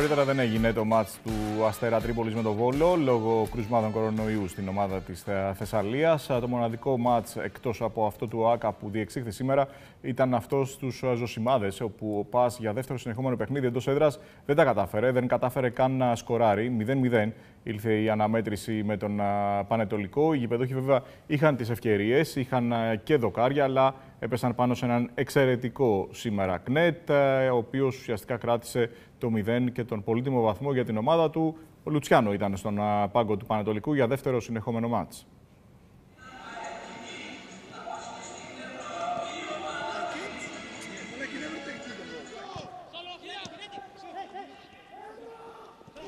Νωρίτερα δεν έγινε το μάτς του Αστέρα Τρίπολης με το Βόλο λόγω κρουσμάτων κορονοϊού στην ομάδα της Θεσσαλίας. Το μοναδικό μάτς εκτός από αυτό του ΆΚΑ που διεξήχθη σήμερα ήταν αυτός στους Ζωσιμάδες όπου ο ΠΑΣ για δεύτερο συνεχόμενο παιχνίδι εντός έδρας δεν τα κατάφερε, δεν κατάφερε καν να σκοράρει. 0-0 ήλθε η αναμέτρηση με τον Πανετολικό. Οι γηπεδόχοι βέβαια είχαν τις ευκαιρίες, είχαν και δοκάρια, αλλά έπεσαν πάνω σε έναν εξαιρετικό σήμερα Κνέτ, ο οποίος ουσιαστικά κράτησε το 0 και τον πολύτιμο βαθμό για την ομάδα του. Ο Λουτσιάνο ήταν στον πάγκο του Πανατολικού για δεύτερο συνεχόμενο μάτς.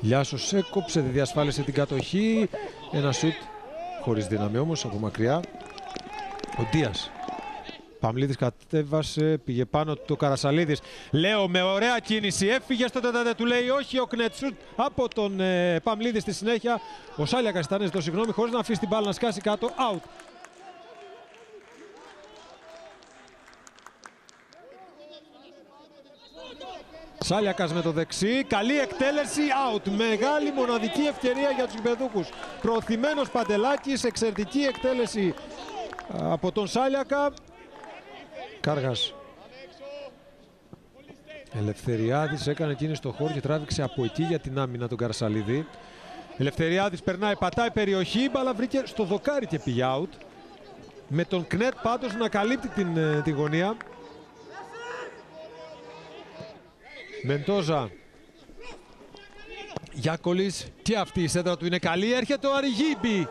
Λιάσος έκοψε, διασφάλισε την κατοχή. Ένα σουτ χωρίς δύναμη όμως από μακριά. Ο Ντίας Παμλίδης κατέβασε, πήγε πάνω το Καρασαλίδης. Λέω με ωραία κίνηση, έφυγε στο τετατέ, του λέει όχι ο Κνέτσουτ από τον ε, Παμλίδη στη συνέχεια. Ο Σάλιακας ήταν στο συγγνώμη χωρίς να αφήσει την μπάλα να σκάσει κάτω, out. Σάλιακας με το δεξί, καλή εκτέλεση, out. Μεγάλη μοναδική ευκαιρία για τους γηπεδούκους. Προωθημένος Παντελάκης, εξαιρετική εκτέλεση από τον Σάλιακα. Κάργας. Ελευθεριάδης έκανε κίνηση στο χώρο και τράβηξε από εκεί για την άμυνα τον Καρσαλίδη. Ελευθεριάδης περνάει, πατάει περιοχή, μπαλα βρήκε στο δοκάρι και πήγε out. Με τον Κνέτ πάντως να καλύπτει την, ε, τη γωνία. Μεντόζα. Γιάκολης. Και αυτή η σέντρα του είναι καλή. Έρχεται ο Αριγίμπη.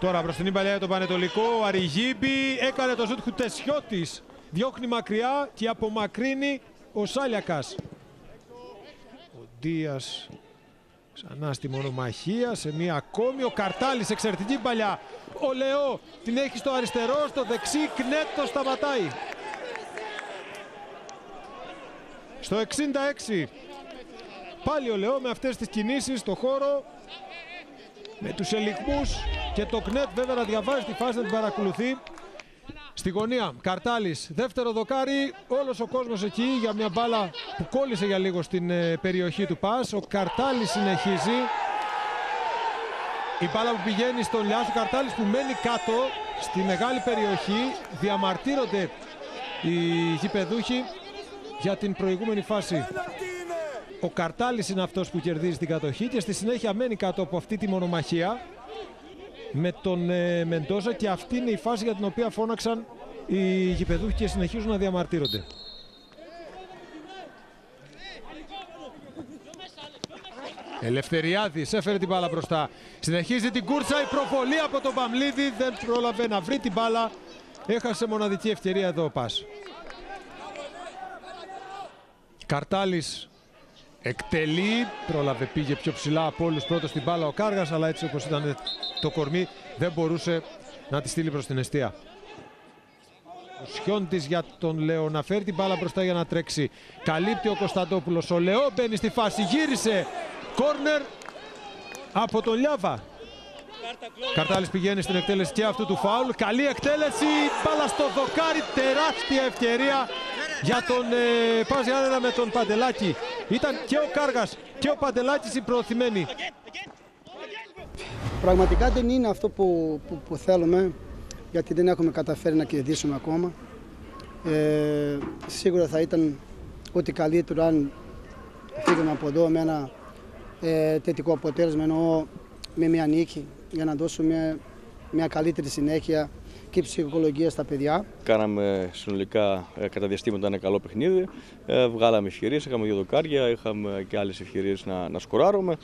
Τώρα προς την Ιμπαλιά για τον Πανετολικό, ο Αριγίμπη έκανε το ζούτ Χουτεσιώτης. Διώχνει μακριά και απομακρύνει ο Σάλιακας. Ο Ντίας ξανά στη μονομαχία, σε μία ακόμη. Ο Καρτάλης, εξαιρετική παλιά. Ο Λεό την έχει στο αριστερό, στο δεξί, Κνέτ σταματάει. Στο 66. Πάλι ο Λεό με αυτές τις κινήσεις στο χώρο με τους ελιγμούς και το Κνέτ βέβαια να διαβάζει τη φάση να την παρακολουθεί. Στη γωνία, Καρτάλης, δεύτερο δοκάρι, όλος ο κόσμος εκεί για μια μπάλα που κόλλησε για λίγο στην ε, περιοχή του Πας. Ο Καρτάλης συνεχίζει. Η μπάλα που πηγαίνει στον Λιάσο Καρτάλης που μένει κάτω στη μεγάλη περιοχή. Διαμαρτύρονται οι γηπεδούχοι για την προηγούμενη φάση. Ο Καρτάλης είναι αυτός που κερδίζει την κατοχή και στη συνέχεια μένει κάτω από αυτή τη μονομαχία με τον ε, Μεντόζα και αυτή είναι η φάση για την οποία φώναξαν οι γηπεδούχοι και συνεχίζουν να διαμαρτύρονται. Ελευθεριάδης έφερε την μπάλα μπροστά. Συνεχίζει την κούρσα, η προβολή από τον Παμλίδη δεν πρόλαβε να βρει την μπάλα. Έχασε μοναδική ευκαιρία εδώ ο Πας. Καρτάλης Εκτελεί, πρόλαβε, πήγε πιο ψηλά από όλους πρώτος στην μπάλα ο Κάργας, αλλά έτσι όπως ήταν το κορμί δεν μπορούσε να τη στείλει προς την αιστεία. Ο Σιόντης για τον Λέο να φέρει την μπάλα μπροστά για να τρέξει. Καλύπτει ο Κωνσταντόπουλος. Ο Λεό μπαίνει στη φάση, γύρισε. Κόρνερ από τον Λιάβα. Καρτάλης πηγαίνει στην εκτέλεση και αυτού του φάουλ. Καλή εκτέλεση, μπάλα στο δοκάρι, τεράστια ευκαιρία για τον ε, Πάζη Άνενα με τον Παντελάκη. Ήταν και ο Κάργας και ο Παντελάκης οι προωθημένοι. Πραγματικά δεν είναι αυτό που, που, που θέλουμε, γιατί δεν έχουμε καταφέρει να κερδίσουμε ακόμα. Ε, σίγουρα θα ήταν ό,τι καλύτερο αν φύγουμε από εδώ με ένα ε, θετικό αποτέλεσμα, εννοώ με μια νίκη, για να δώσουμε μια καλύτερη συνέχεια και ψυχολογία στα παιδιά. Κάναμε συνολικά ε, κατά διαστήματα ένα καλό παιχνίδι. Ε, βγάλαμε ευκαιρίες, είχαμε δύο δοκάρια, είχαμε και άλλες ευκαιρίες να, να σκοράρουμε.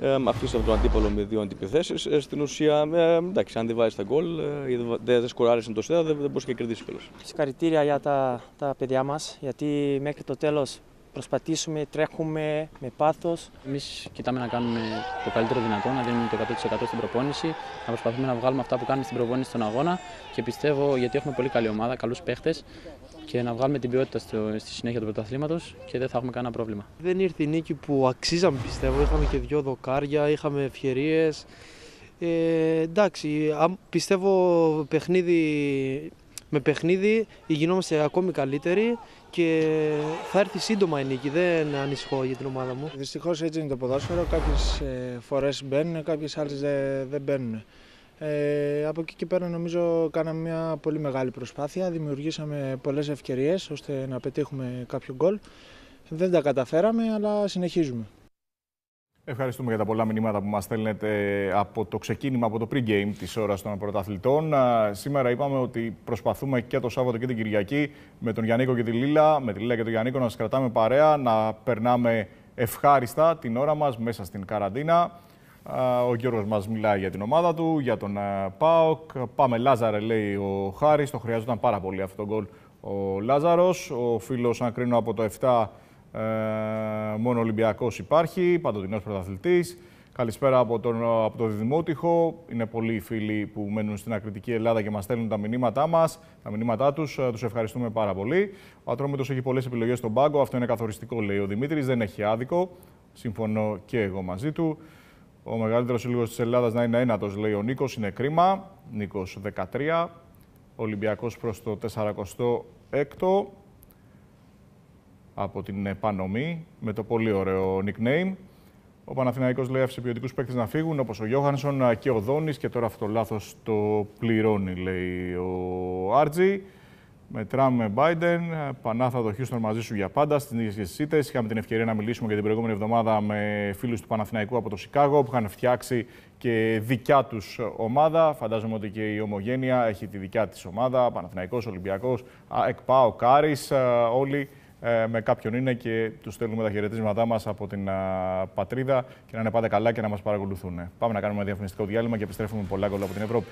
Ε, αφήσαμε τον αντίπαλο με δύο αντιπιθέσεις. Ε, στην ουσία, ε, εντάξει, αν δεν βάζεις τα γκολ, ε, δεν δε σκοράρεις το στέδα, δεν, δεν μπορείς και κερδίσεις κιόλας. Συγχαρητήρια για τα, τα παιδιά μας, γιατί μέχρι το τέλος προσπαθήσουμε, τρέχουμε με πάθος. Εμείς κοιτάμε να κάνουμε το καλύτερο δυνατό, να δίνουμε το 100% στην προπόνηση, να προσπαθούμε να βγάλουμε αυτά που κάνουμε στην προπόνηση στον αγώνα και πιστεύω γιατί έχουμε πολύ καλή ομάδα, καλούς παίχτες και να βγάλουμε την ποιότητα στο, στη συνέχεια του πρωταθλήματος και δεν θα έχουμε κανένα πρόβλημα. Δεν ήρθε η νίκη που αξίζαμε πιστεύω. Είχαμε και δύο δοκάρια, είχαμε ευκαιρίε. Ε, εντάξει, πιστεύω παιχνίδι με παιχνίδι γινόμαστε ακόμη καλύτεροι και θα έρθει σύντομα η νίκη. Δεν ανησυχώ για την ομάδα μου. Δυστυχώς έτσι είναι το ποδόσφαιρο. Κάποιες φορές μπαίνουν, κάποιες άλλες δεν μπαίνουν. Ε, από εκεί και πέρα νομίζω κάναμε μια πολύ μεγάλη προσπάθεια. Δημιουργήσαμε πολλές ευκαιρίες ώστε να πετύχουμε κάποιο γκολ. Δεν τα καταφέραμε, αλλά συνεχίζουμε. Ευχαριστούμε για τα πολλά μηνύματα που μας στέλνετε από το ξεκίνημα, από το pre-game της ώρας των πρωταθλητών. Σήμερα είπαμε ότι προσπαθούμε και το Σάββατο και την Κυριακή με τον Γιάννικο και τη Λίλα, με τη Λίλα και τον Γιάννικο να σας κρατάμε παρέα, να περνάμε ευχάριστα την ώρα μας μέσα στην καραντίνα. Ο Γιώργος μας μιλάει για την ομάδα του, για τον ΠΑΟΚ. Πάμε Λάζαρε, λέει ο Χάρης. Το χρειαζόταν πάρα πολύ αυτό το γκολ ο Λάζαρος. Ο φίλος, αν κρίνω από το 7, ε, μόνο Ολυμπιακός υπάρχει, παντοτινός πρωταθλητής. Καλησπέρα από, τον, από το Δημότυχο. Είναι πολλοί οι φίλοι που μένουν στην ακριτική Ελλάδα και μας στέλνουν τα μηνύματά μας, τα μηνύματά τους. Ε, τους ευχαριστούμε πάρα πολύ. Ο Ατρόμητος έχει πολλές επιλογές στον πάγκο. Αυτό είναι καθοριστικό, λέει ο Δημήτρης. Δεν έχει άδικο. Συμφωνώ και εγώ μαζί του. Ο μεγαλύτερος σύλλογος της Ελλάδας να είναι ένατος, λέει ο Νίκος. Είναι κρίμα. Νίκος 13. Ολυμπιακός προς το 46ο. Από την επανομή με το πολύ ωραίο nickname. Ο Παναθηναϊκός λέει άφησε ποιοτικούς παίκτες να φύγουν, όπως ο Γιώχανσον και ο Δόνης. Και τώρα αυτό το λάθος το πληρώνει, λέει ο Άρτζι. Μετράμε Biden, Πανάθα το Houston μαζί σου για πάντα στις νίκες και στις Είχαμε την ευκαιρία να μιλήσουμε για την προηγούμενη εβδομάδα με φίλους του Παναθηναϊκού από το Σικάγο που είχαν φτιάξει και δικιά τους ομάδα. Φαντάζομαι ότι και η Ομογένεια έχει τη δικιά της ομάδα. Παναθηναϊκός, Ολυμπιακός, ΕΚΠΑ, Κάρις, όλοι ε, με κάποιον είναι και τους στέλνουμε τα χαιρετίσματά μας από την πατρίδα και να είναι πάντα καλά και να μας παρακολουθούν. Πάμε να κάνουμε ένα διαφημιστικό διάλειμμα και επιστρέφουμε πολλά γκολ από την Ευρώπη.